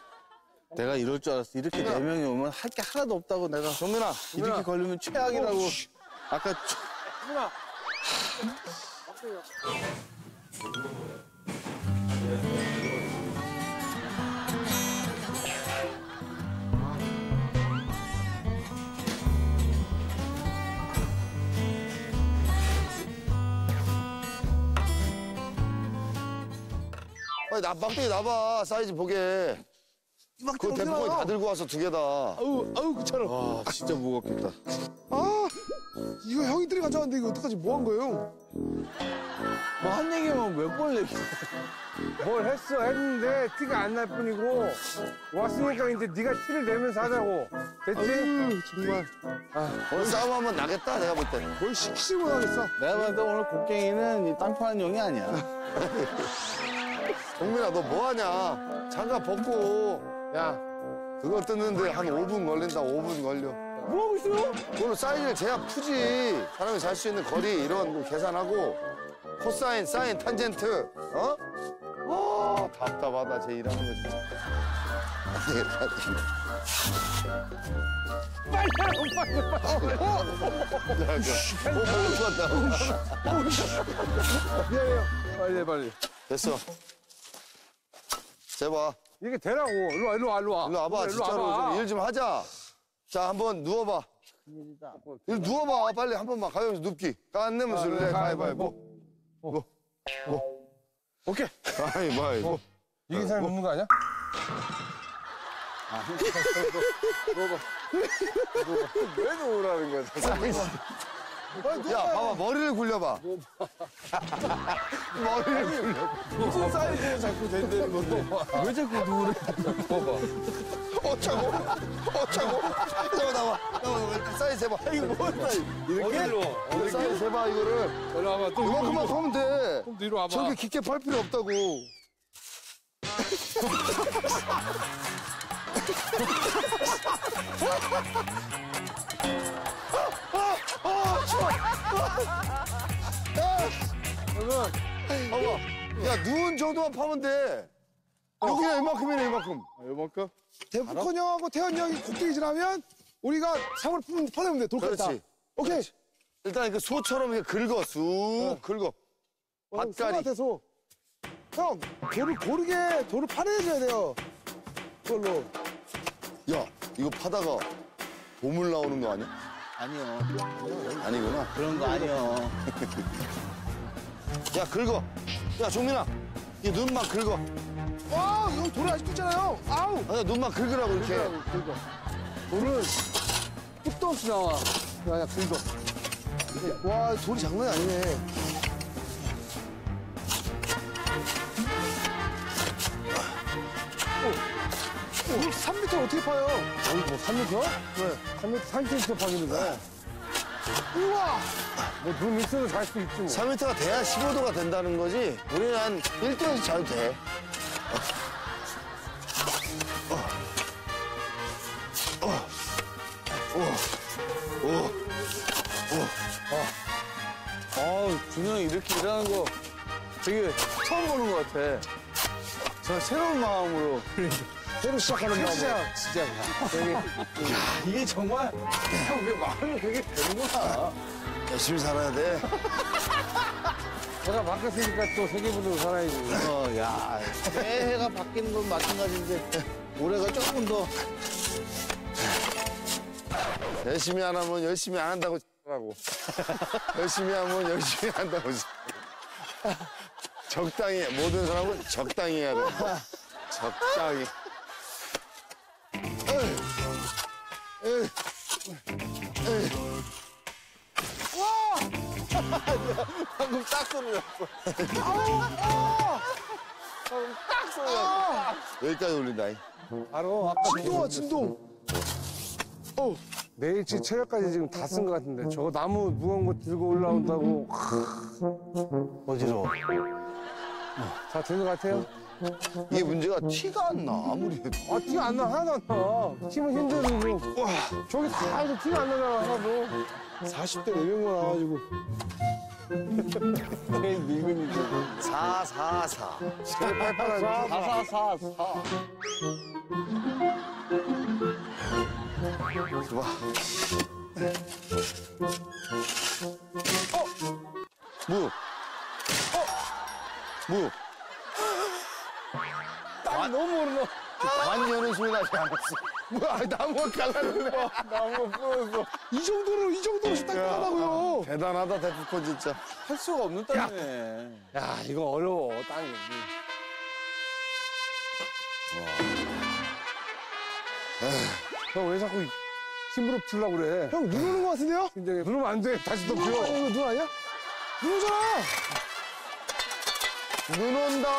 내가 이럴 줄 알았어. 이렇게 네 명이 오면 할 게 하나도 없다고 내가. 정민아, 이렇게 걸리면 최악이라고. 아까 초- 빨리 나, 막대기 놔봐. 사이즈 보게. 막 그거 대포까지 다 들고 와서 두 개다. 아우, 아우, 귀찮아. 와 진짜 무겁겠다. 아, 이거 형이들이 가져왔는데 이거 어떡하지? 뭐 한 거예요? 뭐 한 얘기만 몇 번 얘기. 뭘 했어 했는데 티가 안 날 뿐이고 왔으니까 이제 네가 티를 내면서 하자고 됐지? 아유, 정말. 오늘 싸움 한번 나겠다, 내가 볼 때. 뭘 시키지 못하겠어. 내가 봤을 때 오늘 곡괭이는 이 땅 파는 용이 아니야. 정민아, 너 뭐 하냐? 장갑 벗고. 야, 그거 뜯는데 한 5분 걸린다, 5분 걸려. 뭐 하고 있어요? 그걸로 사인을 재야 푸지. 사람이 잘 수 있는 거리 이런 거 계산하고 코사인, 사인, 탄젠트. 어? 어, 답답하다. 제 일하는 거 진짜. 빨리 하라고 빨리 빨리 야, 저, 뭐것 같다. 미안해요 빨리 해, 빨리 됐어. 재봐. 이게 되라고 일로 와 일로 와 일로 와 일로 와봐. 일로 진짜로 와봐. 좀일좀 하자. 자, 한번 누워봐. 일 누워봐. 빨리 한 번만. 가위바위보 눕기. 안 내면 아, 술래. 그래, 가위바위보. 뭐? 오케이 가위바위보. 이긴 사람이 먹는 거 아니야? 왜 놓으라는 거야? 야, 봐봐. 머리를 굴려봐. 머리를 굴려. 무슨 사이즈에 자꾸 된다는 건데. 왜 자꾸 누우래? 어쩌고? 어쩌고? 저거 나와. 나와. 일단 사이즈 해봐. 이거 뭐야? 어디로 사이즈 해봐, 이거를. 일로 와봐 또 이만큼만 하면 돼. 또 뒤로 와봐 저렇게 깊게 팔 필요 없다고. 봐봐. 야, 누운 정도만 파면 돼. 여기가 이만큼이네, 이만큼. 요만큼? 대포콘 형하고 태현 형이 곡괭이질하면 우리가 상을 푸- 퍼내면 돼. 돌까지 다. 그렇지. 오케이. 일단 그 소처럼 이렇게 긁어, 쑥 긁어. 밭가리. 같아서 형 돌을 고르게 돌을 파내줘야 돼요. 그걸로. 야, 이거 파다가 보물 나오는 거 아니야? 아니요. 아니구나. 그런 거 아니요. 야, 긁어. 야, 종민아. 이 눈만 긁어. 와, 형 돌이 아직도 있잖아요. 아우. 아니, 눈만 긁으라고, 이렇게. 돌은 끝도 없이 나와. 야, 야, 긁어. 와, 돌이 장난이 아니네. 3m 어떻게 파요? 여기 뭐 3m? 왜? 3m 3cm 파기는 거야. 우와! 뭐눈 밑으로 잘수 있지 뭐. 3m가 돼야 15도가 된다는 거지. 우리는 한 1도에서 자도 돼. 어. 어. 어. 어. 어. 어. 아우, 준영이 이렇게 일하는 거 되게 처음 보는 것 같아. 저 새로운 마음으로. 그러니까. 새로 시작하는 마음으로. 진짜, 진짜. 되게. 이게 정말, 형, 왜 말을 되게 되는구나. 열심히 살아야 돼. 제가 바뀌었으니까 또 세계분으로 살아야지. 어, 야, 새해가 바뀌는 건 마찬가지인데 올해가 조금 더 열심히 안 하면 열심히 안 한다고 하고 열심히 하면 열심히 한다고 적당히 모든 사람은 적당히 해야 돼 적당히 방금 딱 소리 났어. 여기까지 올린다 이. 바로 아까 진동아 진동. 어 내일치 체력까지 지금 다 쓴 것 같은데 저거 나무 무거운 거 들고 올라온다고 어지러워. 다 되는 것 같아요? 이게 문제가 티가 안 나 아무리 해도 아 티가 안 나 하나도 안 나. 힘은 힘들고 와 저기 다 해도 티가 안 나잖아 하나도. 40대 내병거 나와가지고 제일 늙은이. 444 팔팔한 사사사사. 좋아 어? 무 어? 무 땀이 너무 오르노. 관 여는 소리 나지 않았어 뭐야 나무가 갈라졌네 나무 부러졌어. 이 정도로 이 정도로 딱딱하다고요. 대단하다 데프콘 진짜 할 수가 없는 땅이네. 야 이거 어려워 땅이. 형왜 자꾸 힘으로 풀려고 그래? 형 누르는 거 같은데요? 굉장히 누르면 안 돼. 다시 더 풀어. 이거 눈 아니야? 누르잖아. 눈 온다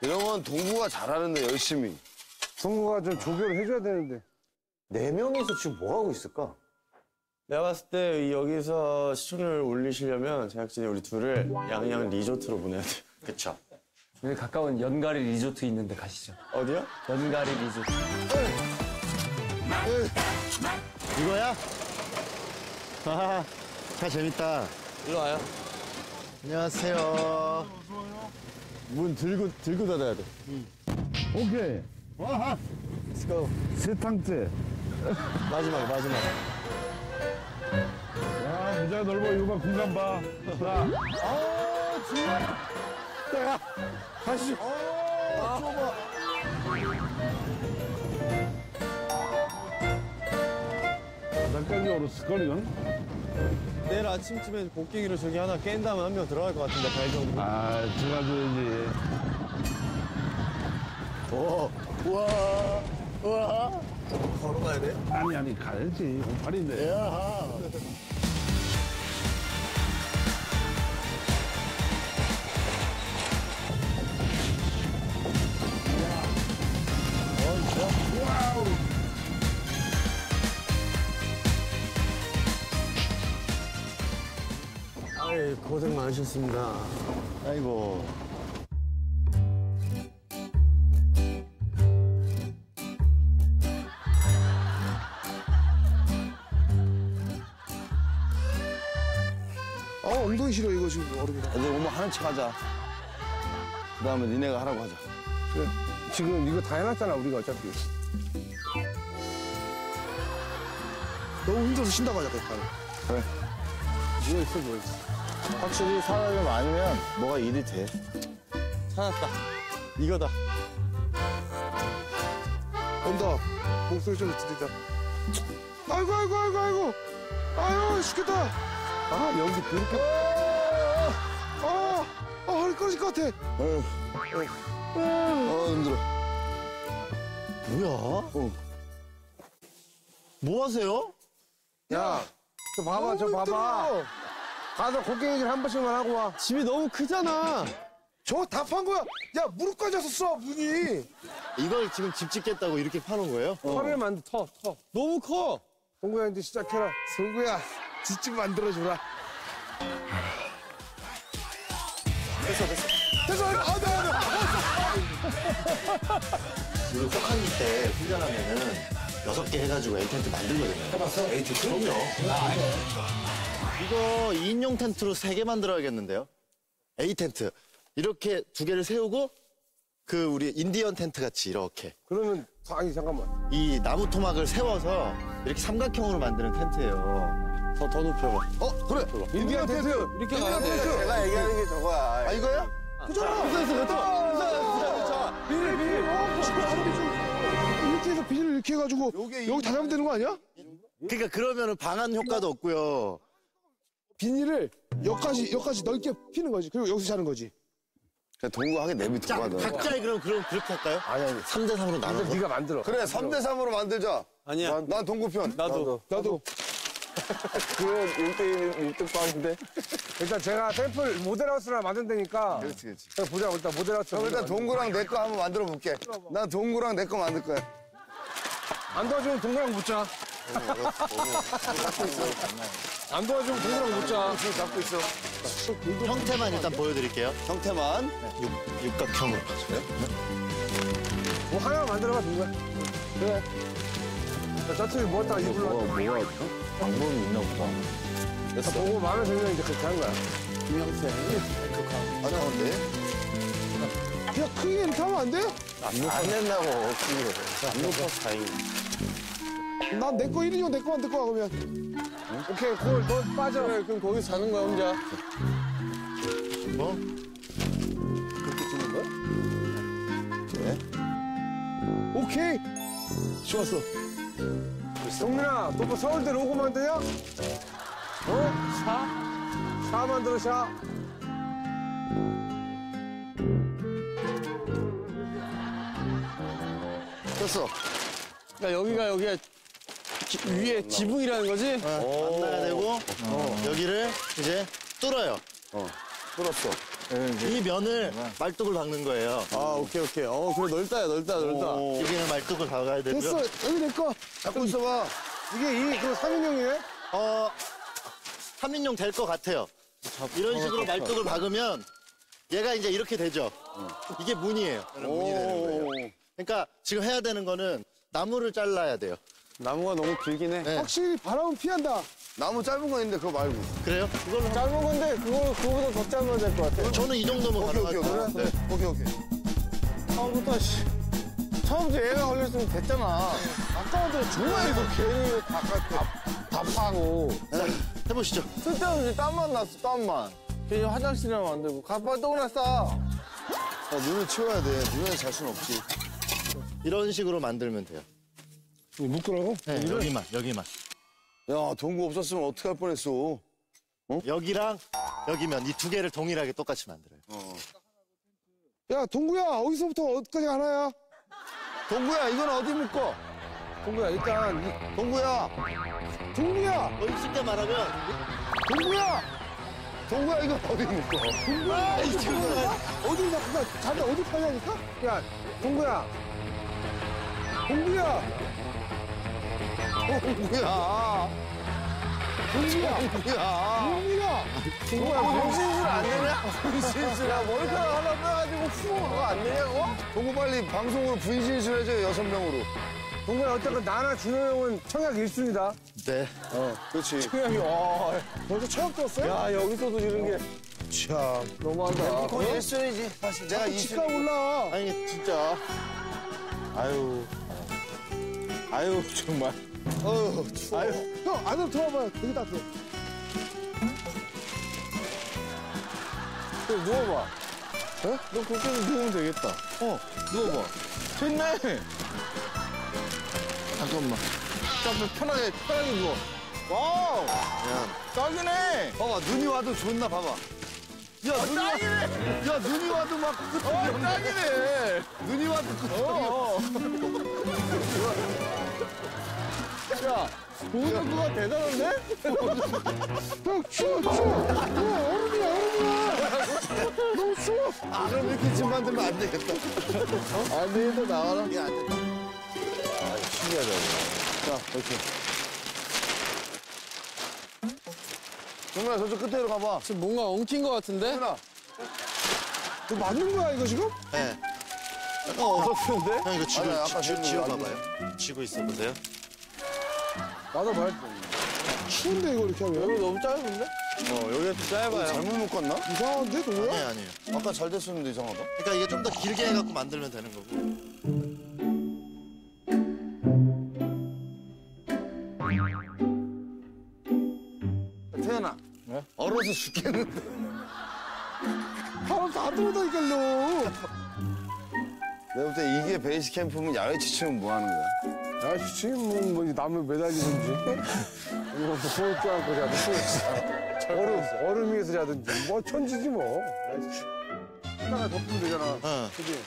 이런 건 동부가 잘하는데 열심히 동구가 좀 조교를 해줘야 되는데. 네 명이서 지금 뭐 하고 있을까? 내가 봤을 때 여기서 시청률 올리시려면 제작진이 우리 둘을 양양 리조트로 보내야 돼. 그쵸. 여기 가까운 연가리 리조트 있는데 가시죠. 어디요? 연가리 리조트. 이거야? 하하, 차 재밌다. 일로 와요. 안녕하세요. 문 들고 들고 닫아야 돼. 오케이. 와하. Let's go. 세 탕째. 마지막 마지막. 야, 무지하게 넓어. 이거 봐, 공간 봐. 자. 가시죠. 바닥까지 얼었을 걸, 이건? 내일 아침쯤에 복귀기로 저기 하나 깬 다음에 한 명 들어갈 것 같은데 발 정도. 아, 들어가줘야지. 오, 우와, 우와. 걸어가야 돼? 아니, 아니, 가야지. 공팔인데. 아이 고생 많으셨습니다. 아이고. 어 엉덩이 싫어 이거 지금 얼음이. 애들 오면 하는 척 하자 그 다음에 니네가 하라고 하자 그래. 지금 이거 다 해놨잖아 우리가 어차피. 너무 힘들어서 쉰다고 하자. 그래. 누워 있어 누워 있어. 확실히 사람이 많으면 뭐가 일이 돼 찾았다. 이거다. 온다. 목소리 좀 들리다. 아이고 아이고 아이고 아이고. 아유 죽겠다. 아 연기 더럽게. 아, 아 허리 끊어질 것 같아. 어휴 어 힘들어 뭐야? 어. 뭐 하세요? 야, 저 봐봐, 저 봐봐. 가서 곡괭이질 한 번씩만 하고 와. 집이 너무 크잖아. 저거 다판 거야. 야, 무릎까지 왔었어, 문이. 이걸 지금 집 짓겠다고 이렇게 파는 거예요? 터를 만들, 터, 터. 너무 커. 동구야, 이제 시작해라. 동구야, 뒷집 만들어주라. 됐어, 됐어. 됐어, 아, 네, 네. 우리 혹한기 때 훈련하면은 그 여섯 개 해가지고 A 텐트 만들거든요. 해봤어? A 텐트? 그럼요. 이거 2인용 텐트로 세개 만들어야겠는데요? A 텐트. 이렇게 두 개를 세우고 그 우리 인디언 텐트 같이 이렇게 그러면 아니 잠깐만. 이 나무 토막을 세워서 이렇게 삼각형으로 만드는 텐트예요. 더, 더 높여봐. 어 그래. 인디언 텐트. 이렇게 가야 돼. 내가 얘기하는 게 저거야. 아 이거야? 그잖아. 비닐 비닐. 이렇게 해서 비닐을 이렇게 해가지고 여기 다 잡으면 되는 거 아니야? 그러니까 그러면은 방한 효과도 없고요. 비닐을 여기까지 여기까지 넓게 피는 거지. 그리고 여기서 자는 거지. 그냥 동구 하게 내비 너. 각자의 그럼 그럼 그렇게 할까요? 아니 아니. 3대 3으로 나눠서. 네가 만들어. 그래 3대 3으로 만들자. 아니야. 난, 난 동구 편. 나도. 나도. 그건 1대1, 1대8인데. 일단 제가 샘플 모델하우스를 만든다니까. 그렇지 그렇지. 보자 일단 모델하우스. 그럼 일단 동구랑 내 거 한번 만들어 볼게. 난 동구랑 내 거 만들 거야. 안 도와주면 동그랑 묻자. 안 도와주면 동그랑 묻자. 잡고 있어. 형태만 일단 보여드릴게요. 형태만. 육, 육각형으로. 뭐 하나 만들어봐 동그랑. 그래. 자, 저쪽에 뭐 했다가 입을로. 뭐가, 뭐가 방법이 있나 보다. 다 보고 마음에 들면 이제 그렇게 하는 거야. 하나인데. 그냥 크게 이렇게 하면 안 돼? 안 낸다고. 안 높아서 다행이다. 난내거 1인용 내거 만들 거야 그러면. 오케이, 골, 너 빠져. 그래, 그럼 거기 사는 거야, 혼자. 뭐? 오케이. 좋았어. 동민아, 너뭐 서울대 로고 만드냐? 어? 샤? 샤 만들어, 샤. 됐어. 그러니까 여기가, 여기가 지- 위에 지붕이라는 거지? 만나야 되고 여기를 이제 뚫어요. 뚫었어. 이 면을 말뚝을 박는 거예요. 아, 오케이, 오케이. 어, 그래, 넓다, 넓다, 넓다. 여기는 말뚝을 박아야 되고요. 됐어. 여기 내 거. 잡고 있어봐. 이게 이, 그 3인용이네? 어, 3인용 될 것 같아요. 이런 식으로 말뚝을 박으면 얘가 이제 이렇게 되죠. 이게 문이에요. 문이 되는 거예요. 그러니까 지금 해야 되는 거는 나무를 잘라야 돼요. 나무가 너무 길긴 해. 네. 확실히 바람은 피한다. 나무 짧은 거 있는데 그거 말고. 그래요? 그걸로 짧은 건데, 그거, 그거보다 더 짧아야 될 것 같아. 저는 이 정도면 오케이 오케이. 오케이. 네. 오케이 오케이. 처음부터, 씨. 처음부터 얘가 걸렸으면 됐잖아. 아까부터 정말 이거 괜히 바깥 밥, 밥하고. 해보시죠. 쓸데없이 땀만 났어, 땀만. 괜히 화장실이나 만들고. 가빨리 똥이나 싸. 야, 눈을 치워야 돼. 눈에 자신 없지. 이런 식으로 만들면 돼요. 묶으라고? 네, 여기만, 여기만. 야 동구 없었으면 어떡할 뻔했어. 여기랑 여기면 이 두 개를 동일하게 똑같이 만들어요. 야 동구야 어디서부터 어디까지 가나야? 동구야 이건 어디 묶어? 동구야, 일단 이 동구야. 동구야 뭐 쉽게 말하면 동구야 동구야 이건 어디 묶어? 동구야 이 친구야 어디 잠깐 자기 어디 파냐니까? 야, 동구야. 동구야 동구야. 동구야 동구야. 동구야 동구야, 분신술 안 되냐? 분신술. 야, 머리카락 하나 빼가지고 후, 그거 안 되냐고? 동구 빨리 방송으로 분신술 해줘요 여섯 명으로. 동구야, 어쨌든 나나 준호 형은 청약 1순위다. 네. 그렇지. 형이, 와. 벌써 처음 들었어요? 야, 여기서도 이런 게. 참 너무한다. 거의 1순위지. 내가 집가 2순위. 올라 아니 진짜. 아유. 아유, 정말. 어휴 추워. 형 안으로 들어와봐요 되게 따뜻해 그래, 누워봐. 어? 너 그렇게 누우면 되겠다. 어, 누워봐. 됐네. 잠깐만. 자, 편하게, 편하게 누워. wow! 딱이네! 봐봐 눈이 와도 좋나 봐봐. 야 눈이 와. 야 눈이 와도 막 끄떡없네. 딱이네! 눈이 와도 끝이 어. 야, 보호구가 대단한데? 형 추워 추워 우와 얼음이야 얼음이야 너무 추워 그럼 이렇게 집 만들면 안 되겠다. 안 되겠다, 나와라. 이게 안 된다. 아 신기하다. 자, 이렇게. 정말 저쪽 끝으로 가봐. 지금 뭔가 엉킨 것 같은데? 누나. 이거 맞는 거야 이거 지금? 네. 어, 어설픈데? 형 이거 쥐고 아니, 아까 쥐, 했는데 쥐고 안 봐봐요. 쥐고 있어 보세요. 나도 말 추운데 이거 이렇게 하면 여기 너무 짧은데? 어, 여기가 좀 짧아요. 잘못 묶었나? 이상한데 동호야? 아니에요, 아니에요. 아까 잘 됐었는데 이상하다. 그러니까 이게 좀 더 길게 해갖고 만들면 되는 거고. 태연아. 얼어서 죽겠는데. 바람 다 들어오다니까요 내가 볼 때 이게 베이스 캠프면 야외 치치면 뭐 하는 거야? 야 지금 뭐 나무 매달리든지 이거 뭐 소울 줄 알고 자든지 얼음 얼음 위에서 자든지 뭐 천지지 뭐 하다가 덮으면 되잖아 어. 그지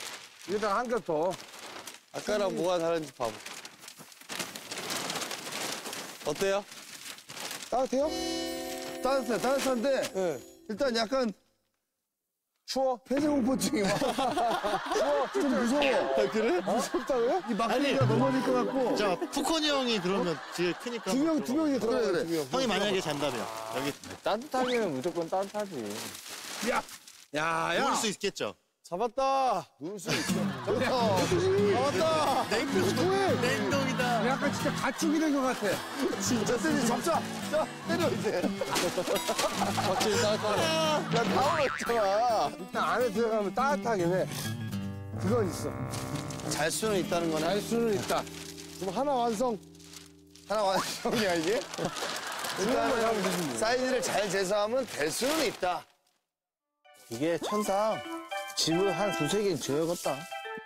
여기다가 한겹 더 아까랑 뭐가 다른지 봐봐. 어때요? 따뜻해요? 따뜻해, 따뜻한데 예 일단 약간 추워 폐쇄공포증이 막. 추워, 좀 무서워. 그래? 무섭다고요? 이 막대기가 넘어질 것 같고. 자, 푸코니 형이 그러면 뒤에 크니까. 두 명 두 명이 들어가요 그래, 그래. 두 명. 형이 만약에 잔다면 여기 따뜻하기는 무조건 따뜻하지. 야, 야. 누울 수 있겠죠. 잡았다. 누울 수 있어. 잡았다. 냉동, 냉동이다. 약간 진짜 가축이 된 것 같아 진짜 세지 잡자. 자, 때려 이제. 확실히 따뜻하네. 야, 나와있잖아. 일단 안에 들어가면 따뜻하긴 해 그건 있어 잘 수는 있다는 거네. 알 수는 있다 그럼 하나 완성 하나 완성이야, 이게? 일단 사이즈를 잘 재서하면 될 수는 있다. 이게 천상 집을 한 두세 개 지어야겠다.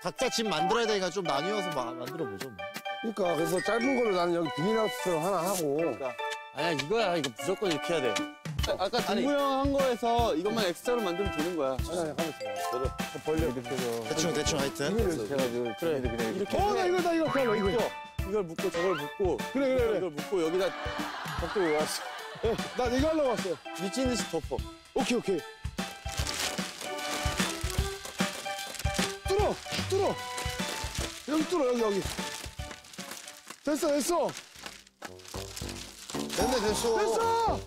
각자 집 만들어야 되니까 좀 나뉘어서 마- 만들어 보죠. 뭐. 그러니까 그래서 짧은 걸로 나는 여기 비닐하우스처럼 하나 하고 아니야, 이거야. 이거 무조건 이렇게 해야 돼. 아까 동구 형한 거에서 이것만 엑스트라로 만들면 되는 거야. 아니 아니 하면 있어 벌려 이렇게 해서 대충 대충 하여튼. 그래가지고 그래. 그냥 이렇게 어, 나 해. 이거, 나 이거, 그냥 이거. 묶어. 이걸 묶고 저걸 묶고 그래, 그래, 그래. 이걸 묶고 여기다 덮고 왔어. 나 이거 하려고 왔어. 미친 듯이 덮어. 오케이, 오케이. 뚫어, 뚫어. 여기 뚫어, 여기, 여기. 됐어, 됐어. 됐네, 됐어. 됐어!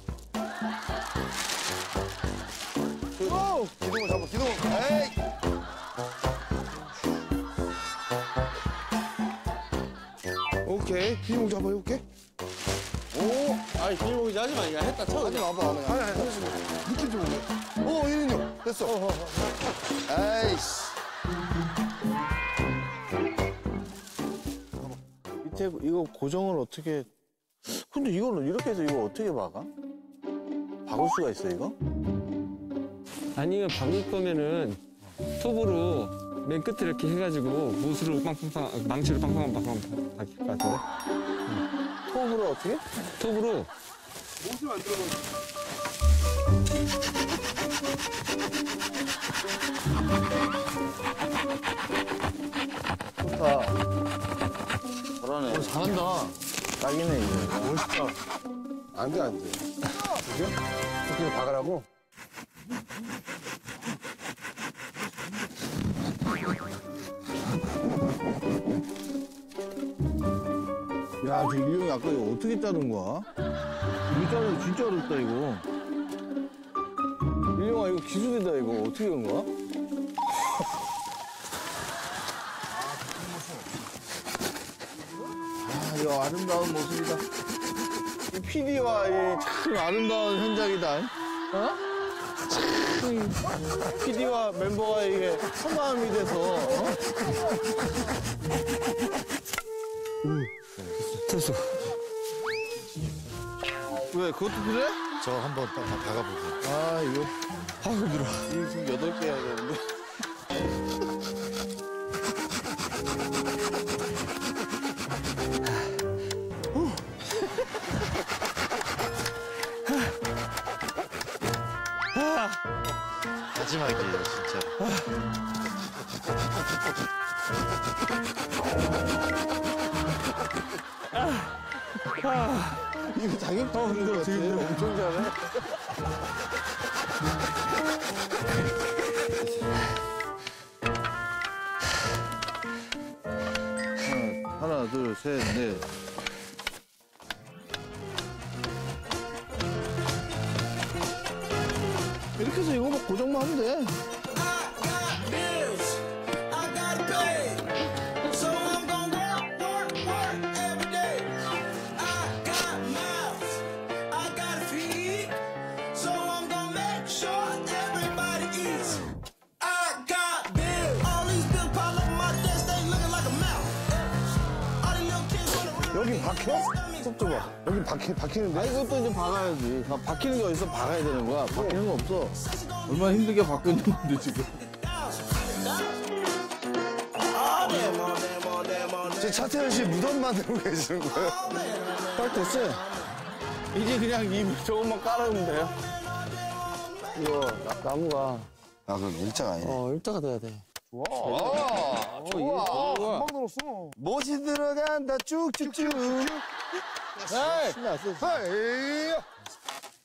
와우! 기둥을 잡아, 기둥을. 에이! 오케이. 비용 잡아 해볼게. 오, 아이 비닐봉지 하지 마. 그냥 했다 쳐. 하지. 마봐, 그냥. 아니, 아니. 느낌 좀 오네. 오, 1인용. 됐어. 에이씨. 밑에 이거 고정을 어떻게? 근데 이거는 이렇게 해서 이거 어떻게 박아? 박을 수가 있어 이거? 아니면 박을 거면은 톱으로 맨 끝에 이렇게 해가지고 못으로 빵빵빵 망치로 빵빵빵 박힐 것 같은데 톱으로 어떻게? 톱으로 좋다. 잘하네. 잘한다. 딱이네 이거. 멋있다. 안 돼, 안 돼. 그죠? 그렇게 박으라고? 야, 저 일용이 아까 이거 어떻게 자른 거야? 이거 자르는 진짜 어렵다, 이거. 일용아, 이거 기술이다, 이거. 어떻게 한 거야? 아, 아름다운 모습이다. 이 PD와 이참 아름다운 현장이다. 어? 참, PD와 멤버가 이게 한마음이 돼서, 어? 됐어 왜, 그것도 그래? 저 한번 딱 박아보고. 아 이거 아 힘들어 이거 지금 여덟 개 해야 되는데 박히, 박히는데? 아 이것도 이제 박아야지. 아, 박히는 게 어디서 박아야 되는 거야. 박히는 거 없어. 얼마나 힘들게 바뀌는 건데 지금. 저 차태현 씨 무덤 만들고 계시는 거예요? 딱 됐어요. 이제 그냥 이 저것만 깔아주면 돼요. 이거 나, 나무가 아, 그럼 일자가 아니네. 어 일자가 돼야 돼. 와, 좋아. 금방 들었어. 못이 들어간다, 쭉쭉쭉. 에이! 신났어. 헤이!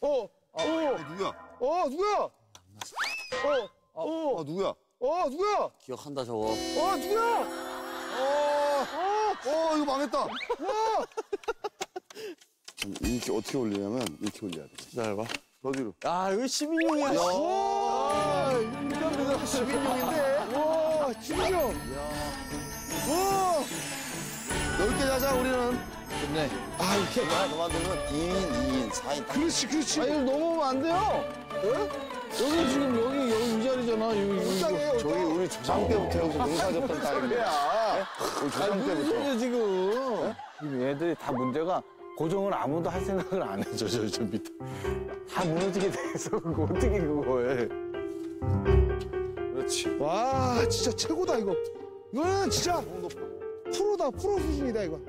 어, 어, 누구야? 어, 누구야? 어, 어, 어, 누구야? 어, 누구야? 기억한다 저거. 어, 누구야? 어, 어, 이거 망했다. 이렇게 어떻게 올리냐면, 이렇게 올려야 돼. 기다려봐. 어디로? 아 이거 12년이야. 와, 이거 12년인데? 와, 진짜. 와, 넓게 자자, 우리는. 좋네. 아, 이렇게. 야, 너 만들면 2인, 2인, 4인 딱. 그렇지, 그렇지. 아 이거 넘어오면 안 돼요. 여기 지금 여기 여기 이 자리잖아. 여기 저기 옷장. 우리 조상 때부터 여기서 농사 졌던 딸인데. 우리 조상 때부터. 지금? 지금 얘들이 다 문제가 고정을 아무도 할 생각을 안 해줘 저, 저 밑에 다 무너지게 돼서 그거 어떻게 그거 해? 그렇지. 와, 진짜 최고다, 이거. 이거는 진짜 프로다, 프로 수준이다, 이거.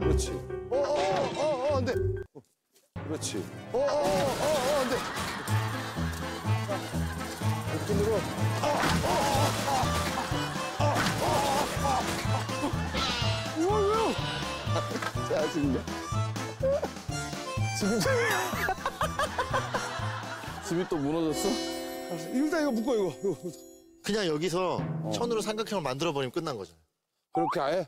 그렇지. 어, 어, 어, 어, 어, 안 돼. 그렇지. 어, 어, 어, 어, 안 돼. 느낌으로. 우와, 왜요? 짜증나. 집이 집이 또 무너졌어? 일단 이거 묶어, 이거. 이거. 그냥 여기서 천으로 삼각형을 만들어 버리면 끝난 거잖아요. 그렇게 아예?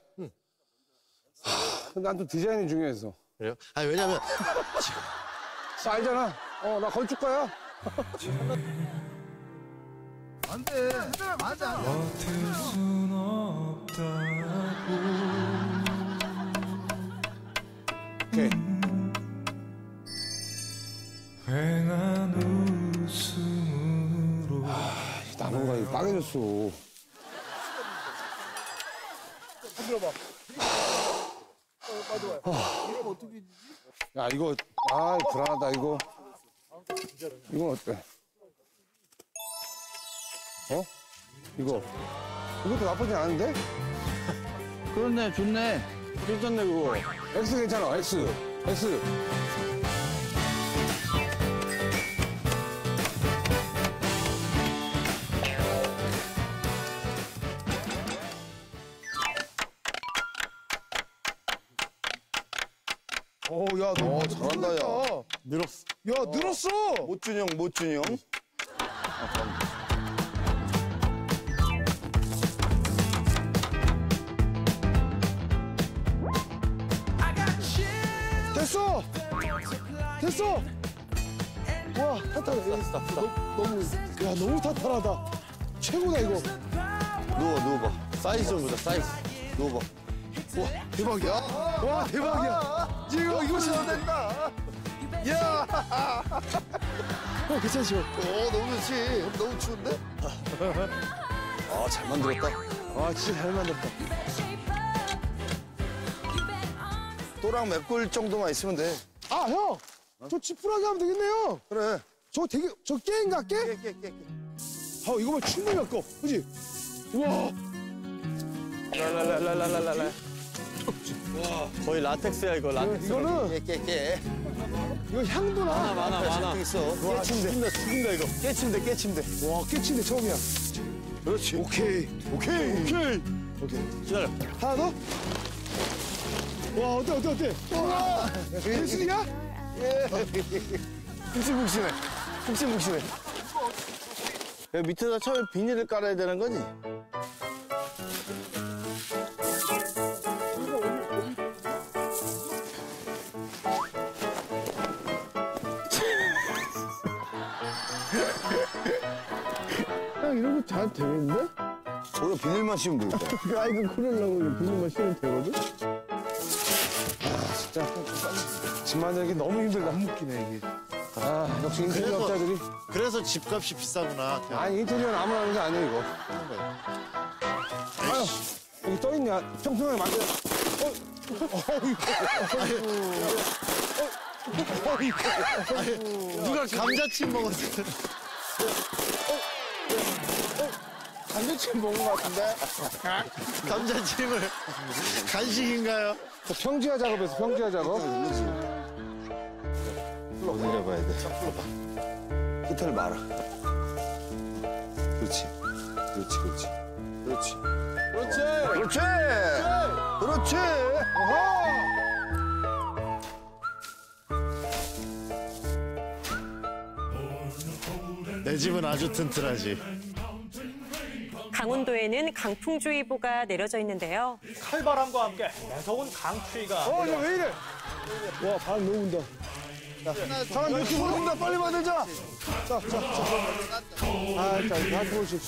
난또 디자인이 중요해서. 그래요? 아니 왜냐면 나 알잖아. 어, 나 건축가야. 오케이. 아, 이 나무가 이거 빠개졌어. 야, 이거, 아, 불안하다, 이거. 이건 어때? 어? 이거. 이것도 나쁘지 않은데? 그렇네 좋네. 괜찮네 그거. X 괜찮아, X. X. 어, 야, 너 어, 잘한다, 야. 늘었어. 야, 늘었어. 못준영, 못준영. 됐어. 됐어. 와, 탄탄해. 너, 너무, 야, 너무 탄탄하다. 최고다, 이거. 누워, 누워봐. 사이즈 좀 보자 사이즈. 누워봐. 대박이야. 와, 대박이야. 이거, 이거 진짜 된다. 야. 어, 괜찮지? 어, 너무 좋지. 너무 추운데? 아, 잘 만들었다. 와, 진짜 잘 만들었다. 또랑 메꿀 정도만 있으면 돼. 아, 형. 저 지푸라기 하면 되겠네요. 그래. 저 되게, 저 깨인가, 깨? 깨, 깨, 깨, 깨. 아, 이거만 충분히 갖고. 그지? 우와. 랄랄랄랄랄랄라. 거의 라텍스야 이거 라텍스. 이거는, 깨, 깨, 깨. 이거 향도 나. 많아 많아. 있어. 깨침대. 죽인다 죽인다 이거. 깨침대, 깨침대. 와, 깨침대 처음이야. 그렇지. 오케이. 오케이. 오케이. 오케이. 기다려. 하나 더? 와, 어때, 어때, 어때? 와, 예술이야? 푹신푹신해. 푹신푹신해. 여기 밑에다 처음에 비닐을 깔아야 되는 거지? 거 잘 되는데? 저거 비닐만 씌우면 되겠다. 아 이거 이거 비닐만 씌우면 되거든? 집 만들기 너무 힘들다. 안 묶이네, 이게. 아, 역시 인테리어업자들이. 그래서 집값이 비싸구나. 그냥 아니, 인테리어는 아무나 하는 게 아니에요, 이거. 하는. 아유, 여기 써있냐? 평평하게 만들 어? 누가 감자칩 먹었어요? 감자칩 먹은 것 같은데? 감자칩을 간식인가요? 저 평지화 작업에서 평지화 작업. 내려봐야 돼. 끝을 말아. 그렇지. 그렇지, 그렇지. 그렇지. 그렇지. 그렇지! 그렇지! 내 집은 아주 튼튼하지. 강원도에는 강풍주의보가 내려져 있는데요. 칼바람과 함께 매서운 강추위가 어, 야, 왜 이래? 와, 바람 너무 분다. 바람 이렇게 불어온다. 빨리 만들자. 자, 자, 자. 아, 자, 다 들어오시.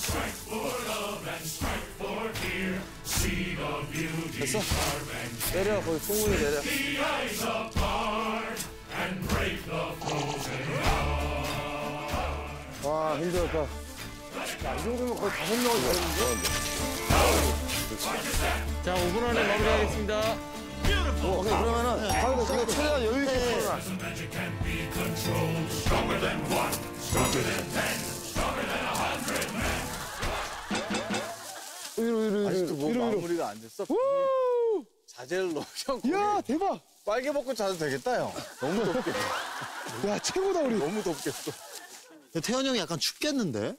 됐어? 내려, 거기 풍문이 내려. 와, 힘들었다. 야, 이 정도면 거의 다섯 명을 되는데? 자, 5분 안에 마무리하겠습니다. 오케이, 그러면은, 가운데 제가 최대한 여유 있게 풀어놔. 이리로, 이리로, 이리로. 아직도 뭐 이리로, 이리로. 마무리가 안 됐어? 자재를 넣어. 형, 야, 대박. 빨개 먹고 자도 되겠다, 형. 너무 덥게. 야, 최고다, 우리. 너무 덥겠어. 태현 형이 약간 춥겠는데?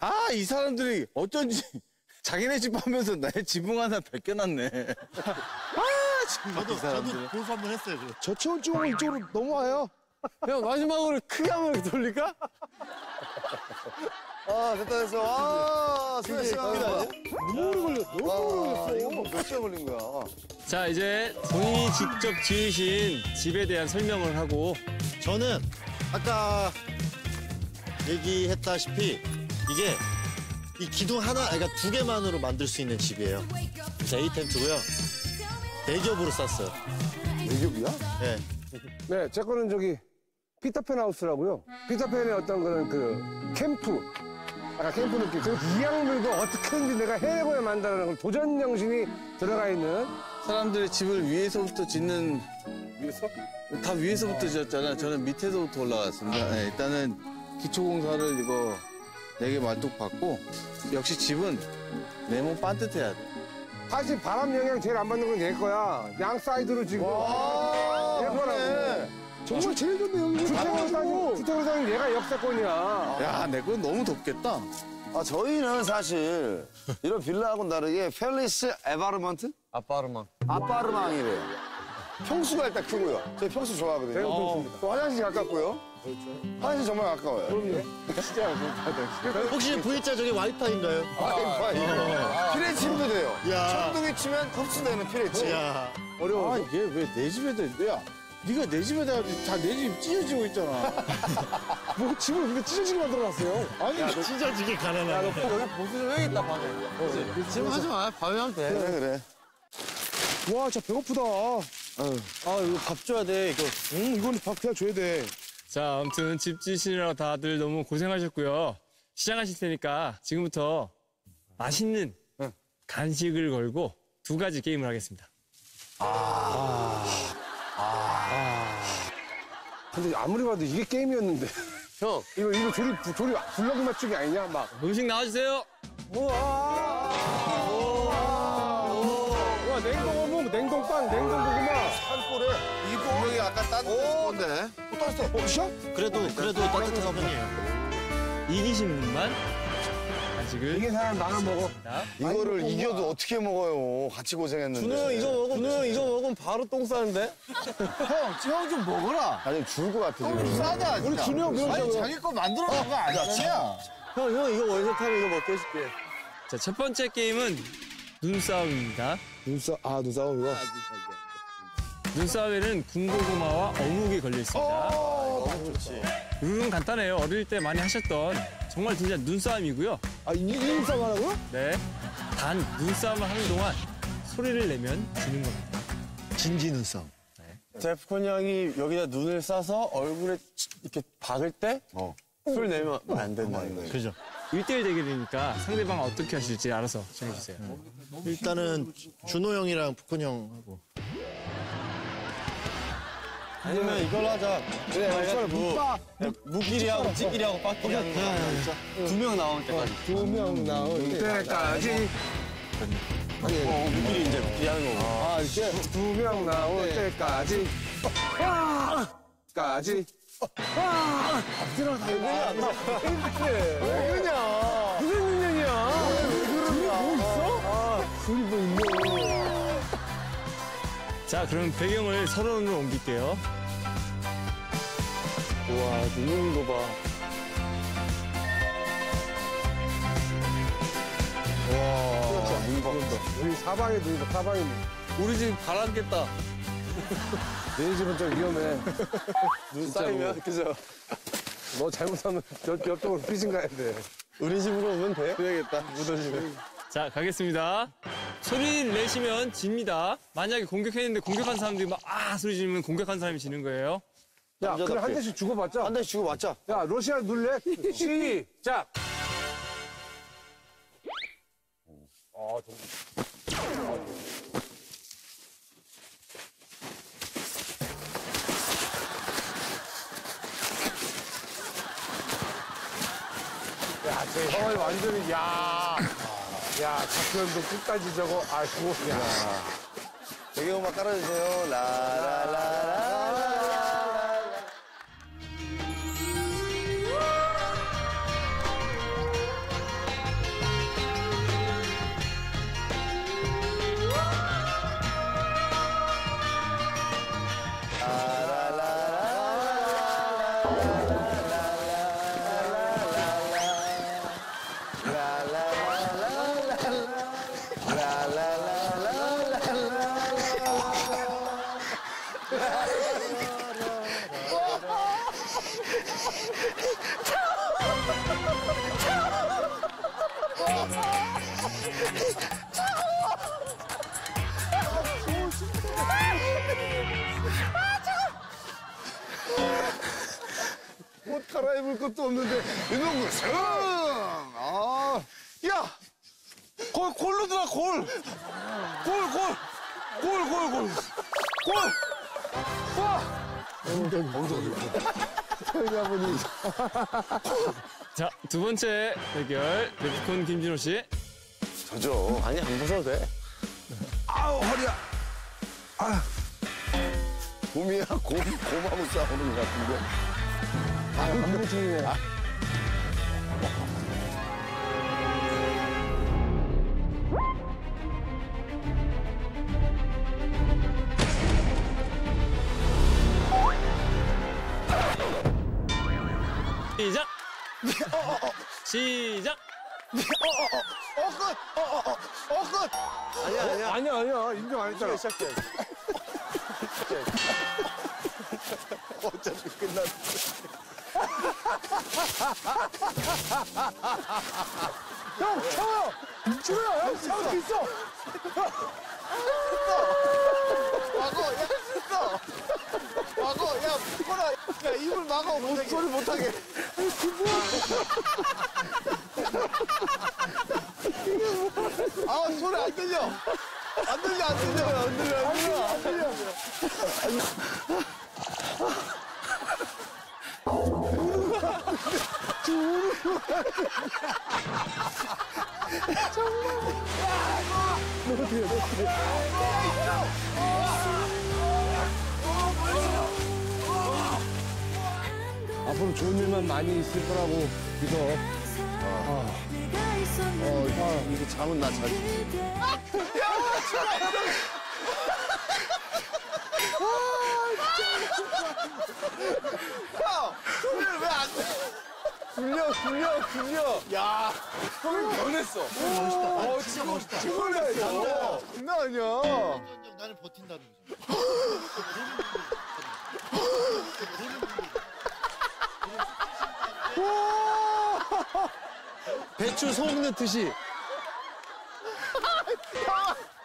아, 이 사람들이 어쩐지 자기네 집 하면서 나의 지붕 하나 벗겨놨네. 아, 정말 이 사람들. 보수 한번 했어요. 그거. 저체온증으로 이쪽으로 넘어와요. 형, 마지막으로 크게 한번 이렇게 돌릴까? 아, 됐다, 됐어. 아, 수고했어 너무 오래 걸렸어. 너무 오래 아, 걸렸어. 이거 뭐몇 시간 걸린 거야? 자, 이제 본인이 직접 지으신 집에 대한 설명을 하고 저는 아까 얘기했다시피 이게 이 기둥 하나, 그러니까 두 개만으로 만들 수 있는 집이에요. 그래서 A 텐트고요. 네 겹으로 쌌어요. 대기업이야? 네. 네, 제 거는 저기 피터팬 하우스라고요. 피터팬의 어떤 그런 그 캠프. 아까 캠프 느낌. 그 이악물고 어떻게든지 내가 해내고야 만다는 걸 도전 정신이 들어가 있는 사람들이 집을 위에서부터 짓는 위에서? 다 위에서부터 지었잖아. 저는 밑에서부터 올라갔습니다. 네, 일단은 기초공사를 이거 네개 말뚝 받고 역시 집은 내 몸 반듯해야 돼. 사실 바람 영향 제일 안 받는 건내 거야. 양 사이드로 지금. 와, 내 거라고. 정말 제일 좋네, 여기. 주택원사님, 주택원사님 얘가 역사권이야. 야, 내 건 너무 덥겠다. 아, 저희는 사실 이런 빌라하고는 다르게 펠리스 에바르먼트? 아빠르만. 아파르망이래요. 평수가 일단 크고요. 저희 평수 좋아하거든요. 제가 평수입니다. 또 화장실 가깝고요. 화장실 정말 가까워요. 혹시 V자 저기 와이파이인가요? 와이파이. 피레 침도 돼요. 야. 천둥이 치면 흡수되는 피레침. 야, 어려워. 아, 얘왜내 집에다, 야, 네가 내 집에다 다내 집 찢어지고 있잖아. 뭐 집을 그렇게 찢어지게 만들어놨어요. 아니 찢어지게 가난하네. 여기 보수 좀 해야겠다, 밤에. 지금 하지 마. 밤에 하면 돼. 그래, 그래. 와, 진짜 배고프다. 아, 이거 밥 줘야 돼, 이거. 음, 이거는 밥 그냥 줘야 돼. 자, 아무튼 집 지시느라 다들 너무 고생하셨고요. 시작하실 테니까 지금부터 맛있는 간식을 걸고 두 가지 게임을 하겠습니다. 근데 아무리 봐도 이게 게임이었는데. 형, 이거, 이거 조리, 조리, 블럭 맞추기 아니냐? 막. 음식 나와주세요. 우와. 와, 냉동 어묵, 냉동빵, 냉동 고구마. 산골에 아까 따뜻했을 건데. 또 따뜻해. 어, 시작? 그래도 그래도 따뜻한 편이에요. 이기신 분만 간식을 이게 사람 나눠 먹어. 이거를 이겨도 어떻게 먹어요? 같이 고생했는데. 준호 형 이거 먹으면, 준호 형 이거 먹으면 바로 똥 싸는데? 형, 형좀 먹어라. 아니, 죽을 것 같아, 지금. 싸다, 우리 준호 형 그러자고요. 아니, 자기 거 만들어 놓은 거 아니잖아. 형, 형 이거 원샷 하면 이거 먹게 해줄게. 자, 첫 번째 게임은 눈싸움입니다. 눈싸, 아, 눈싸움이요? 눈싸움에는 군고구마와 어묵이 걸려 있습니다. 룰은 간단해요. 어릴 때 많이 하셨던 정말 진짜 눈싸움이고요. 아, 이, 이 눈싸움 하라고요? 네. 단 눈싸움을 하는 동안 소리를 내면 지는 겁니다. 진지 눈싸움. 데프콘 형이 여기다 눈을 싸서 얼굴에 이렇게 박을 때, 술 내면 안 된다. 이거. 그죠? 일대일 대결이니까 상대방 어떻게 하실지 알아서 정해주세요. 일단은 준호 형이랑 북훈 형하고. 아니면 이걸로 하자. 그래, 묵바. 무끼리하고 찌끼리하고 빠끼리 하는 거. 두명 나올 때까지. 두 명 나올 때까지 무끼리 이제 무끼리 하는 거고. 아 이제 두 명 나올 때까지 와! 까지 와! 들어가 왜 그러냐 무슨 자, 그럼 배경을 서론으로 옮길게요. 우와, 눈는 거 봐. 우리 사방에 둘이다 사방에 우리 집 바람 겠다. 내 집은 좀 위험해 눈 쌓이면, 그죠? 너 잘못하면 옆, 옆쪽으로 피신 가야 돼 우리 집으로 오면 돼? 그래야겠다, 무너지면. 자, 가겠습니다. 소리를 내시면 집니다. 만약에 공격했는데 공격한 사람들이 막, 아! 소리 지르면 공격한 사람이 지는 거예요. 야 그래 한 대씩 주고받자 한 대씩 주고 맞자. 야 러시아 룰렛 시작 야, 저 형을 완전히, 야. 야, 작전도 끝까지 저거, 아이고, 야. 배경음악 깔아주세요. 라라라라라. 입을 것도 없는데 거 승! 아, 야, 골 골로 들어 골, 골 골, 골 골 골, 골. 자, 두 번째 대결. 데프콘 김진호 씨. 저죠. 아니, 안 부숴도 돼. 아우 허리야. 아, 곰이야 곰 곰하고 싸우는 것 같은데. 아, 중요해. 시작! 시작! 어 끝, 어어 어 끝. 아니야, 아니야. 아니야, 아니야. 인정 안 했잖아. 시작해. 어차피 끝났어. 형, 쳐요! 줘요! 형, 수 있어! 막어, 야, 있어. 막어, 야, 묶어라. 야, 입을 막어. 못, 소리 못하게. 아, 소리 안 들려. 안 들려, 안 들려. 안 들려, 안 들려. 안 들려. 앞으로 좋은 일만 많이 있을 거라고 믿어. 어, 형, 이거 잠은 나 잘. 소리를 왜 안 내? 굴려, 굴려, 굴려. 야, 형이 변했어. 멋있다. 아, 진짜 멋있다. 죽을래, 장난 아니야. 나는 버틴다는 거죠. 배추 소금 넣듯이.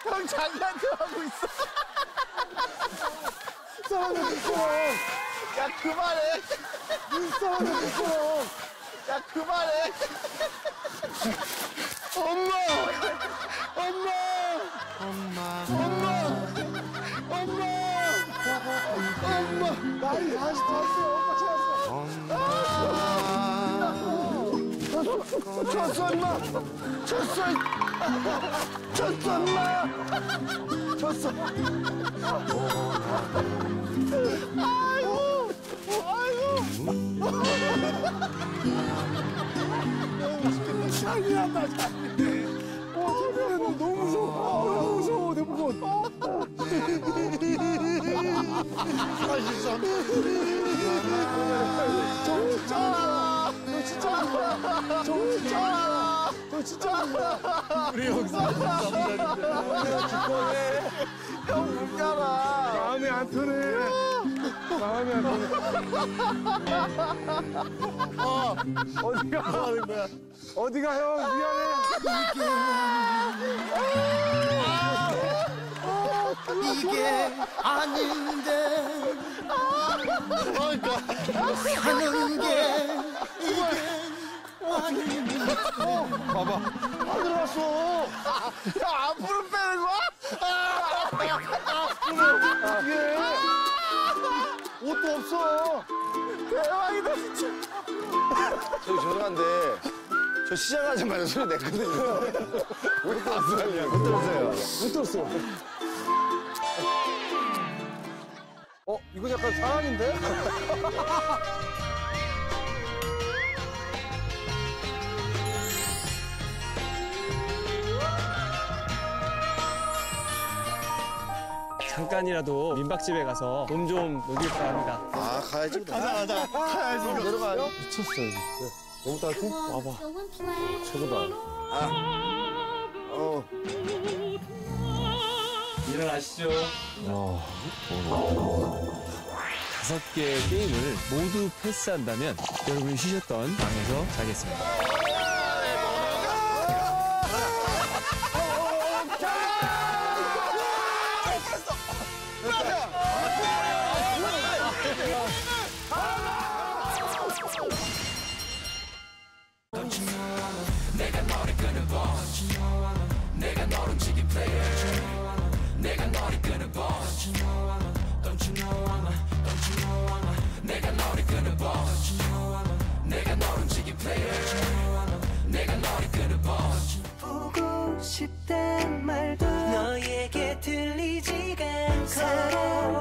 형 장난도 하고 있어. 싸우는 것처럼, 야, 그만해. 싸우는 것처럼. 야, 그만해. 엄마! 엄마! 엄마! 엄마! 엄마! 엄마! 나이 40 됐어요. 졌어 임마. 졌어 졌어 임마. 졌어. 아이고. 아이고. 잔인하다 잔인해 와 너무 무서워. 아, 너무 무서워. 대부분 43 진짜, 누구야? 우리 형사 남자인데. 형 문가라. 마음이 안 편해. 마음이 안 편해. 어, 어디가? 뭐 하는 거야? 어디가 형? 미안해. 이게 아닌데 뭘까 하는 게 이게 아닌데 봐봐. 안 들어갔어. 야, 앞으로 빼는 거야? 어떻게 옷도 없어. 대박이다, 진짜. 저기 죄송한데, 저 시작하자마자 소리 냈거든요. 왜 들었어요? 못 들었어요. 못 들었어요. 어, 이거 약간 사랑인데? 잠깐이라도 민박집에 가서 몸 좀 녹일까 합니다. 아, 가야지. 가자, 가자. 가야지. 내려가요. 미쳤어, 진짜. 너무 따뜻해? 와봐. 최고다. 어. 일어나시죠. 다섯 개의 게임을 모두 패스한다면 여러분이 쉬셨던 방에서 자겠습니다. 싶단 말도 너에게 들리지가 않고.